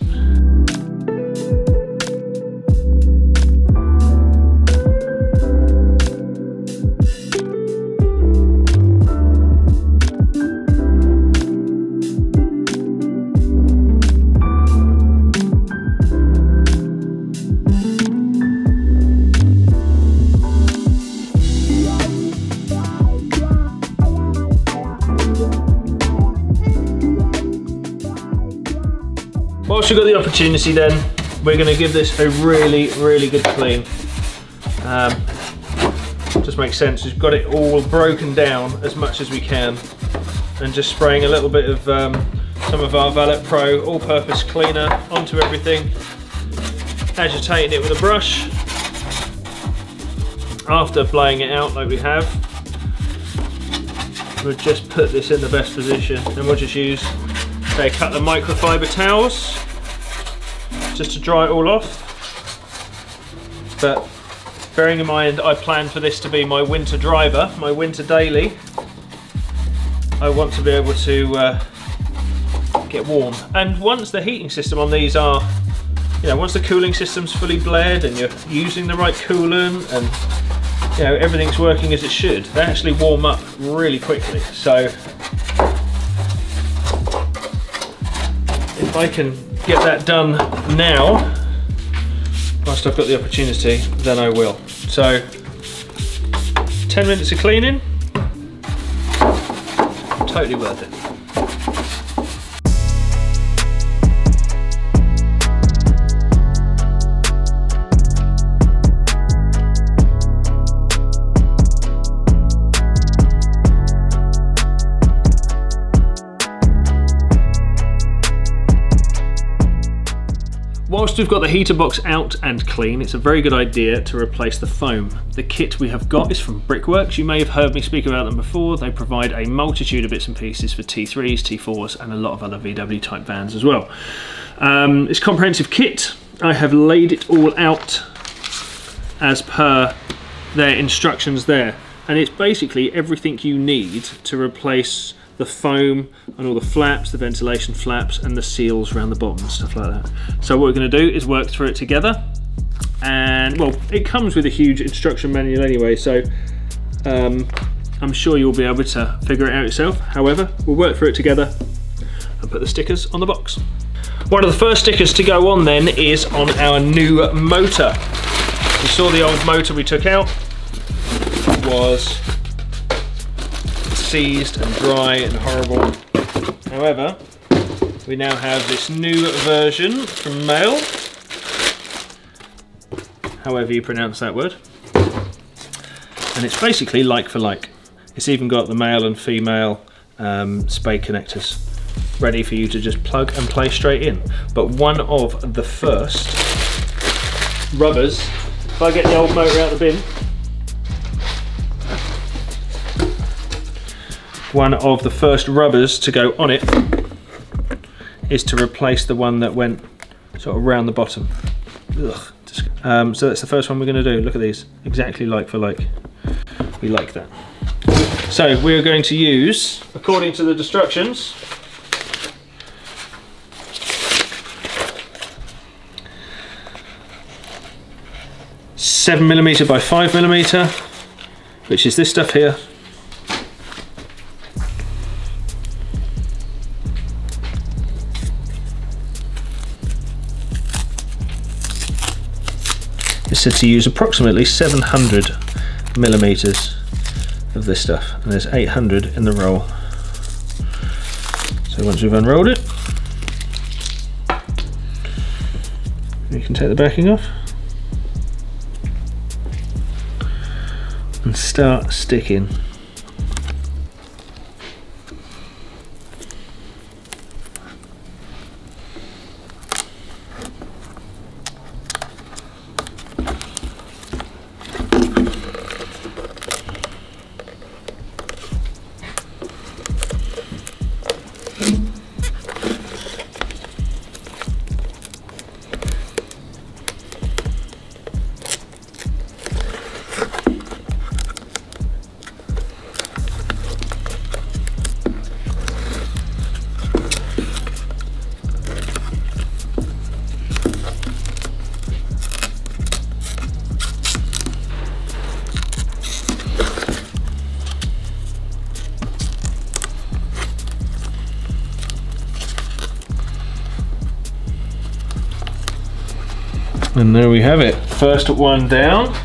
Whilst we've got the opportunity then, we're going to give this a really, really good clean. Um, just makes sense, we've got it all broken down as much as we can and just spraying a little bit of um, some of our Valet Pro all-purpose cleaner onto everything, agitating it with a brush. After blowing it out like we have, we'll just put this in the best position and we'll just use, a couple of microfiber towels just to dry it all off. But bearing in mind I plan for this to be my winter driver, my winter daily, I want to be able to uh, get warm. And once the heating system on these are, you know, once the cooling system's fully bled and you're using the right coolant and you know everything's working as it should, they actually warm up really quickly. So if I can get that done now, whilst I've got the opportunity, then I will. So 10 minutes of cleaning, totally worth it. Whilst we've got the heater box out and clean, it's a very good idea to replace the foam. The kit we have got is from Brickwerks. You may have heard me speak about them before. They provide a multitude of bits and pieces for T3s, T4s, and a lot of other VW type vans as well. Um, it's comprehensive kit. I have laid it all out as per their instructions there. And it's basically everything you need to replace the foam and all the flaps, the ventilation flaps and the seals around the bottom and stuff like that. So what we're going to do is work through it together and well it comes with a huge instruction manual anyway so um, I'm sure you'll be able to figure it out yourself. However, we'll work through it together and put the stickers on the box. One of the first stickers to go on then is on our new motor. You saw the old motor we took out was seized and dry and horrible. However, we now have this new version from Mahle, however you pronounce that word. And it's basically like for like. It's even got the male and female um, spade connectors ready for you to just plug and play straight in. But one of the first rubbers, if I get the old motor out of the bin, one of the first rubbers to go on it is to replace the one that went sort of around the bottom. Um, so that's the first one we're going to do. Look at these, exactly like for like. We like that. So we're going to use, according to the instructions, seven millimeter by five millimeter, which is this stuff here. To use approximately 700 millimeters of this stuff and there's 800 in the roll. So once we've unrolled it, you can take the backing off and start sticking And there we have it. First one down.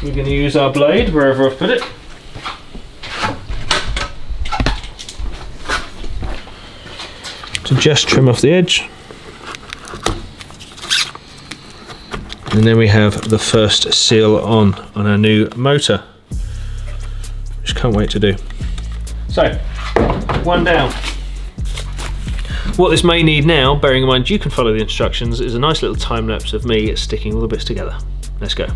We're going to use our blade wherever I've put it. to just trim off the edge. And then we have the first seal on on our new motor, which can't wait to do. So, one down. What this may need now, bearing in mind you can follow the instructions, is a nice little time lapse of me sticking all the bits together. Let's go.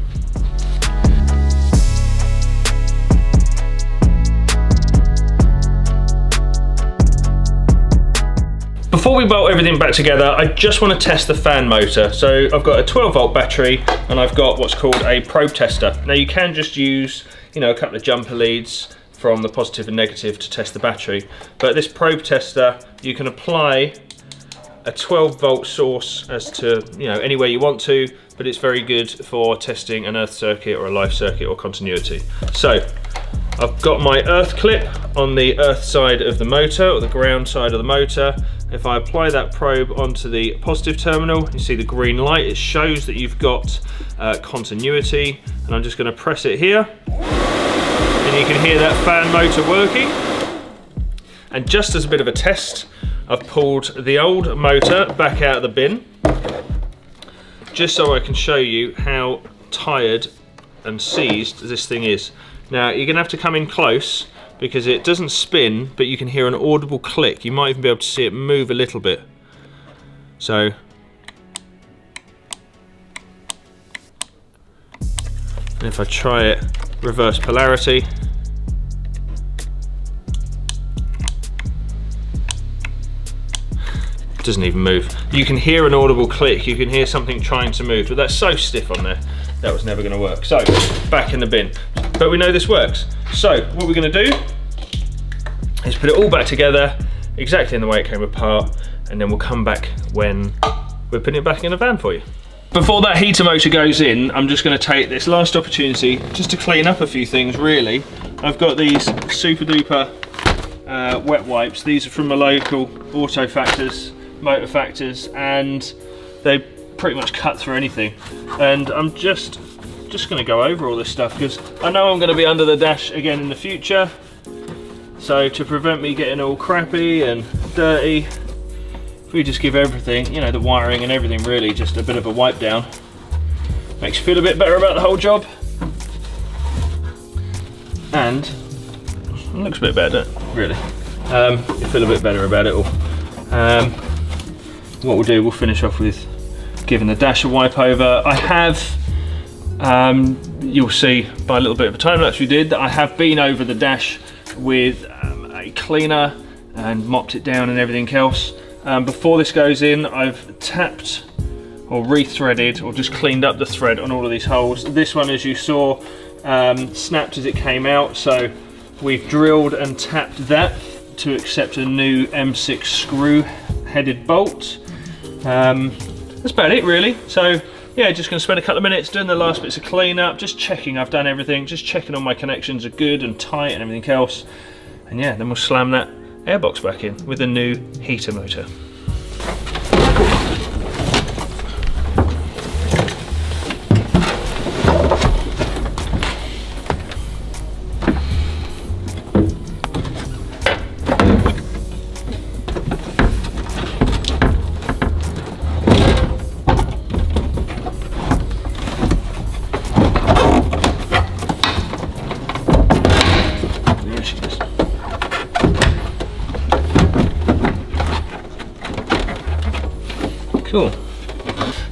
Before we bolt everything back together, I just want to test the fan motor. So I've got a 12 volt battery and I've got what's called a probe tester. Now you can just use, you know, a couple of jumper leads from the positive and negative to test the battery. But this probe tester, you can apply a 12 volt source as to, you know, anywhere you want to, but it's very good for testing an earth circuit or a live circuit or continuity. So I've got my earth clip on the earth side of the motor or the ground side of the motor if I apply that probe onto the positive terminal, you see the green light, it shows that you've got uh, continuity, and I'm just gonna press it here, you can hear that fan motor working. And just as a bit of a test, I've pulled the old motor back out of the bin, just so I can show you how tired and seized this thing is. Now, you're gonna have to come in close because it doesn't spin, but you can hear an audible click. You might even be able to see it move a little bit. So, if I try it reverse polarity, doesn't even move. You can hear an audible click, you can hear something trying to move, but that's so stiff on there, that was never gonna work. So, back in the bin. But we know this works. So what we're gonna do is put it all back together exactly in the way it came apart and then we'll come back when we're putting it back in the van for you. Before that heater motor goes in, I'm just gonna take this last opportunity just to clean up a few things really. I've got these super duper uh, wet wipes. These are from my local auto factors, motor factors, and they pretty much cut through anything. And I'm just just going to go over all this stuff because I know I'm going to be under the dash again in the future. So to prevent me getting all crappy and dirty, if we just give everything, you know, the wiring and everything really just a bit of a wipe down, makes you feel a bit better about the whole job. And looks a bit better, really. Um, you feel a bit better about it all. Um, what we'll do, we'll finish off with giving the dash a wipe over. I have um, you'll see by a little bit of a time lapse we did that I have been over the dash with um, a cleaner and mopped it down and everything else. Um, before this goes in, I've tapped or rethreaded or just cleaned up the thread on all of these holes. This one, as you saw, um, snapped as it came out, so we've drilled and tapped that to accept a new M6 screw headed bolt. Um, that's about it really. So yeah, just gonna spend a couple of minutes doing the last bits of cleanup, just checking I've done everything, just checking all my connections are good and tight and everything else. And yeah, then we'll slam that airbox back in with a new heater motor.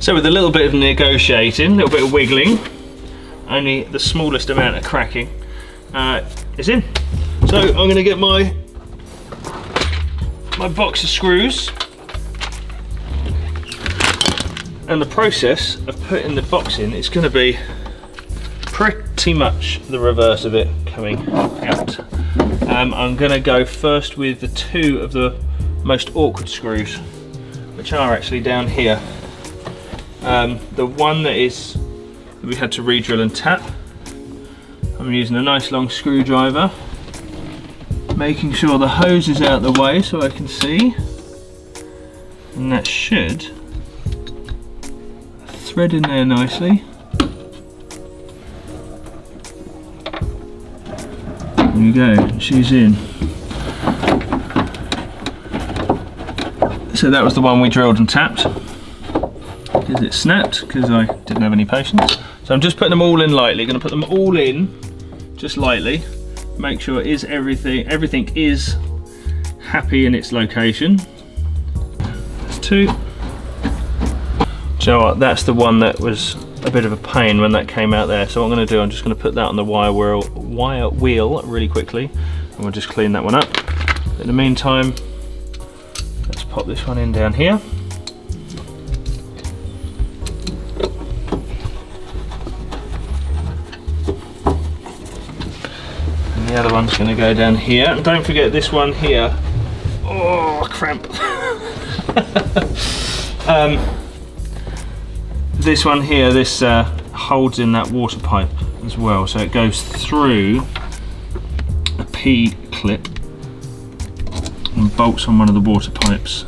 So with a little bit of negotiating, a little bit of wiggling, only the smallest amount of cracking uh, is in. So I'm going to get my my box of screws and the process of putting the box in is going to be pretty much the reverse of it coming out. Um, I'm going to go first with the two of the most awkward screws which are actually down here. Um, the one that is we had to re-drill and tap. I'm using a nice long screwdriver, making sure the hose is out of the way so I can see. And that should thread in there nicely. There we go, she's in. So that was the one we drilled and tapped it snapped because I didn't have any patience. So I'm just putting them all in lightly. Going to put them all in just lightly. Make sure is everything everything is happy in its location. Two. Do you know what? That's the one that was a bit of a pain when that came out there. So what I'm going to do, I'm just going to put that on the wire wheel, wire wheel really quickly, and we'll just clean that one up. In the meantime, let's pop this one in down here. To go down here. And don't forget this one here. Oh, cramp. *laughs* um, this one here, this uh, holds in that water pipe as well. So it goes through a P clip and bolts on one of the water pipes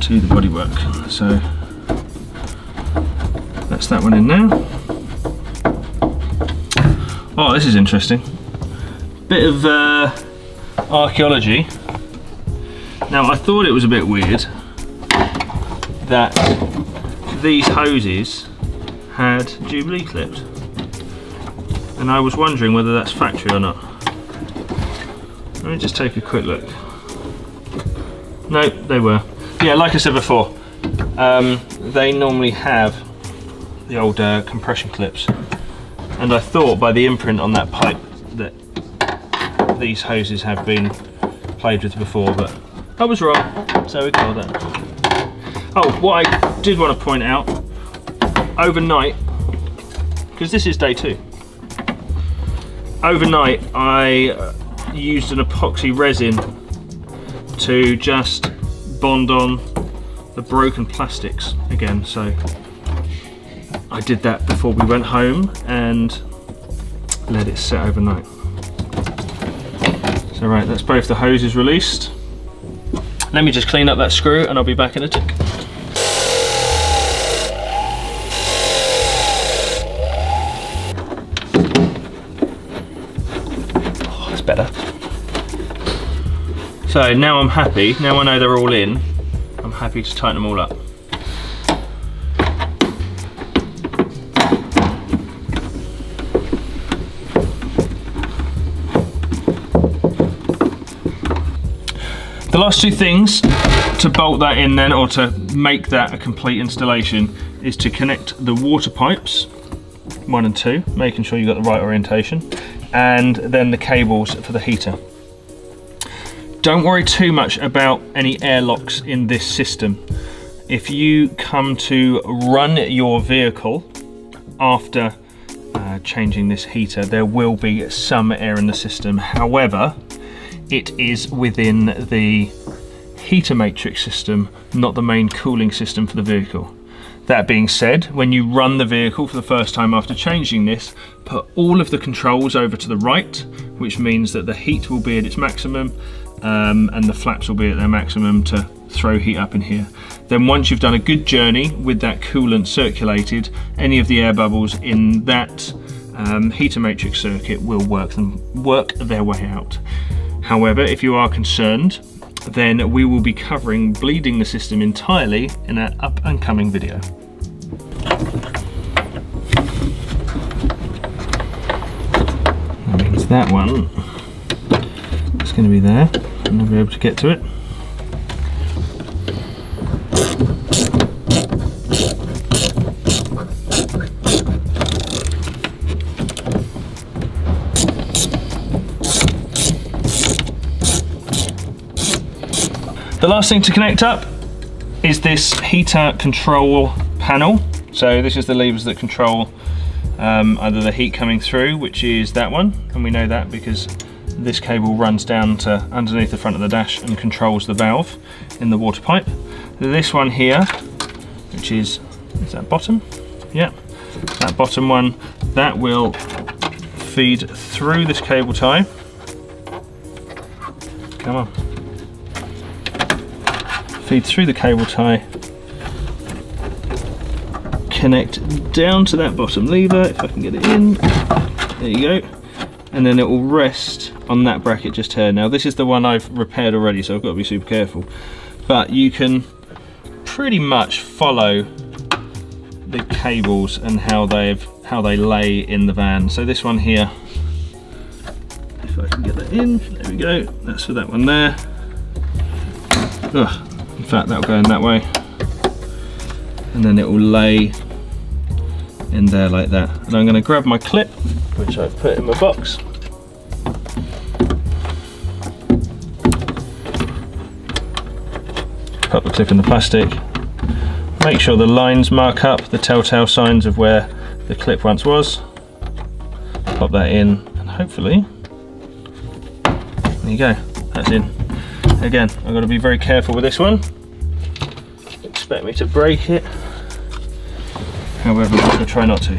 to the bodywork. So that's that one in now. Oh, this is interesting. Bit of uh, archaeology. Now I thought it was a bit weird that these hoses had Jubilee clipped. And I was wondering whether that's factory or not. Let me just take a quick look. No, they were. Yeah, like I said before, um, they normally have the old uh, compression clips. And I thought by the imprint on that pipe these hoses have been played with before, but I was wrong, so ignore that. Oh, what I did want to point out, overnight, because this is day two, overnight I uh, used an epoxy resin to just bond on the broken plastics again. So I did that before we went home and let it set overnight. So right, that's both the hoses released. Let me just clean up that screw and I'll be back in a tick. Oh, It's better. So now I'm happy, now I know they're all in, I'm happy to tighten them all up. Last two things to bolt that in then, or to make that a complete installation, is to connect the water pipes, one and two, making sure you've got the right orientation, and then the cables for the heater. Don't worry too much about any airlocks in this system. If you come to run your vehicle after uh, changing this heater, there will be some air in the system. However, it is within the heater matrix system, not the main cooling system for the vehicle. That being said, when you run the vehicle for the first time after changing this, put all of the controls over to the right, which means that the heat will be at its maximum um, and the flaps will be at their maximum to throw heat up in here. Then once you've done a good journey with that coolant circulated, any of the air bubbles in that um, heater matrix circuit will work, them, work their way out. However, if you are concerned, then we will be covering bleeding the system entirely in an up and coming video. That one is going to be there and I'll be able to get to it. Last thing to connect up is this heater control panel. So this is the levers that control um, either the heat coming through, which is that one, and we know that because this cable runs down to underneath the front of the dash and controls the valve in the water pipe. This one here, which is, is that bottom? Yeah, that bottom one, that will feed through this cable tie. Come on. Feed through the cable tie connect down to that bottom lever, if I can get it in. There you go. And then it will rest on that bracket just here. Now this is the one I've repaired already, so I've got to be super careful. but you can pretty much follow the cables and how they've how they lay in the van. So this one here, if I can get that in, there we go. That's for that one there. Ugh, fact, that'll go in that way. And then it will lay in there like that. And I'm gonna grab my clip, which I've put in my box. Put the clip in the plastic. Make sure the lines mark up the telltale signs of where the clip once was. Pop that in and hopefully, there you go, that's in. Again, I've got to be very careful with this one. Expect me to break it. However, I'm going to try not to.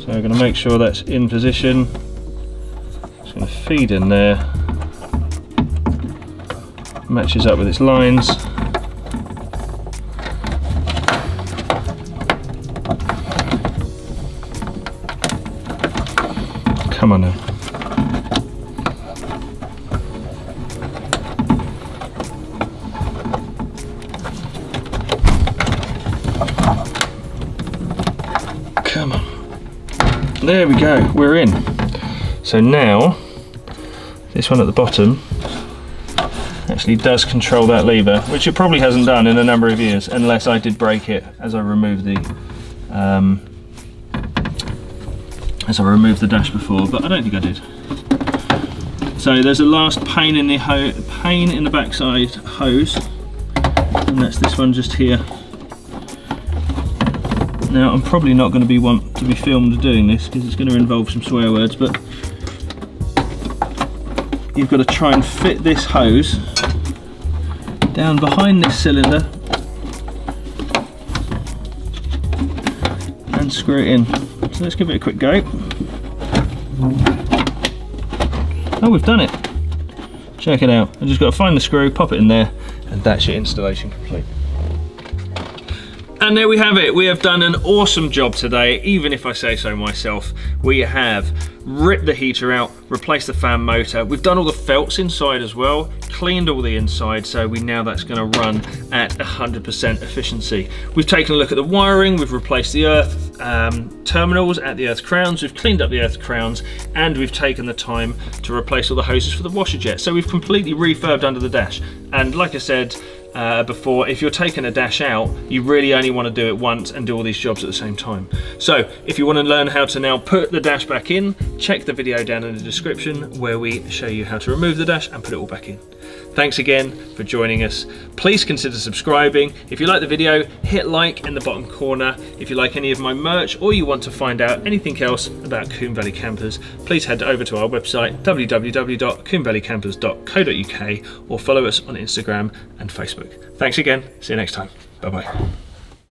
So I'm going to make sure that's in position. Just going to feed in there. Matches up with its lines. Come on now. There we go, we're in. So now, this one at the bottom actually does control that lever, which it probably hasn't done in a number of years, unless I did break it as I removed the um, as I removed the dash before, but I don't think I did. So there's a last pain in the pain in the backside hose, and that's this one just here. Now I'm probably not going to be want to be filmed doing this because it's going to involve some swear words, but you've got to try and fit this hose down behind this cylinder and screw it in. So let's give it a quick go. Oh, we've done it. Check it out. I've just got to find the screw, pop it in there, and that's your installation complete. And there we have it. We have done an awesome job today, even if I say so myself. We have ripped the heater out, replaced the fan motor. We've done all the felts inside as well, cleaned all the inside, so we now that's gonna run at 100% efficiency. We've taken a look at the wiring, we've replaced the earth um, terminals at the earth crowns, we've cleaned up the earth crowns, and we've taken the time to replace all the hoses for the washer jet. So we've completely refurbed under the dash. And like I said, uh, before, if you're taking a dash out, you really only want to do it once and do all these jobs at the same time. So if you want to learn how to now put the dash back in, check the video down in the description where we show you how to remove the dash and put it all back in. Thanks again for joining us. Please consider subscribing. If you like the video, hit like in the bottom corner. If you like any of my merch or you want to find out anything else about Combe Valley Campers, please head over to our website www.combevalleycampers.co.uk or follow us on Instagram and Facebook. Thanks again. See you next time. Bye bye.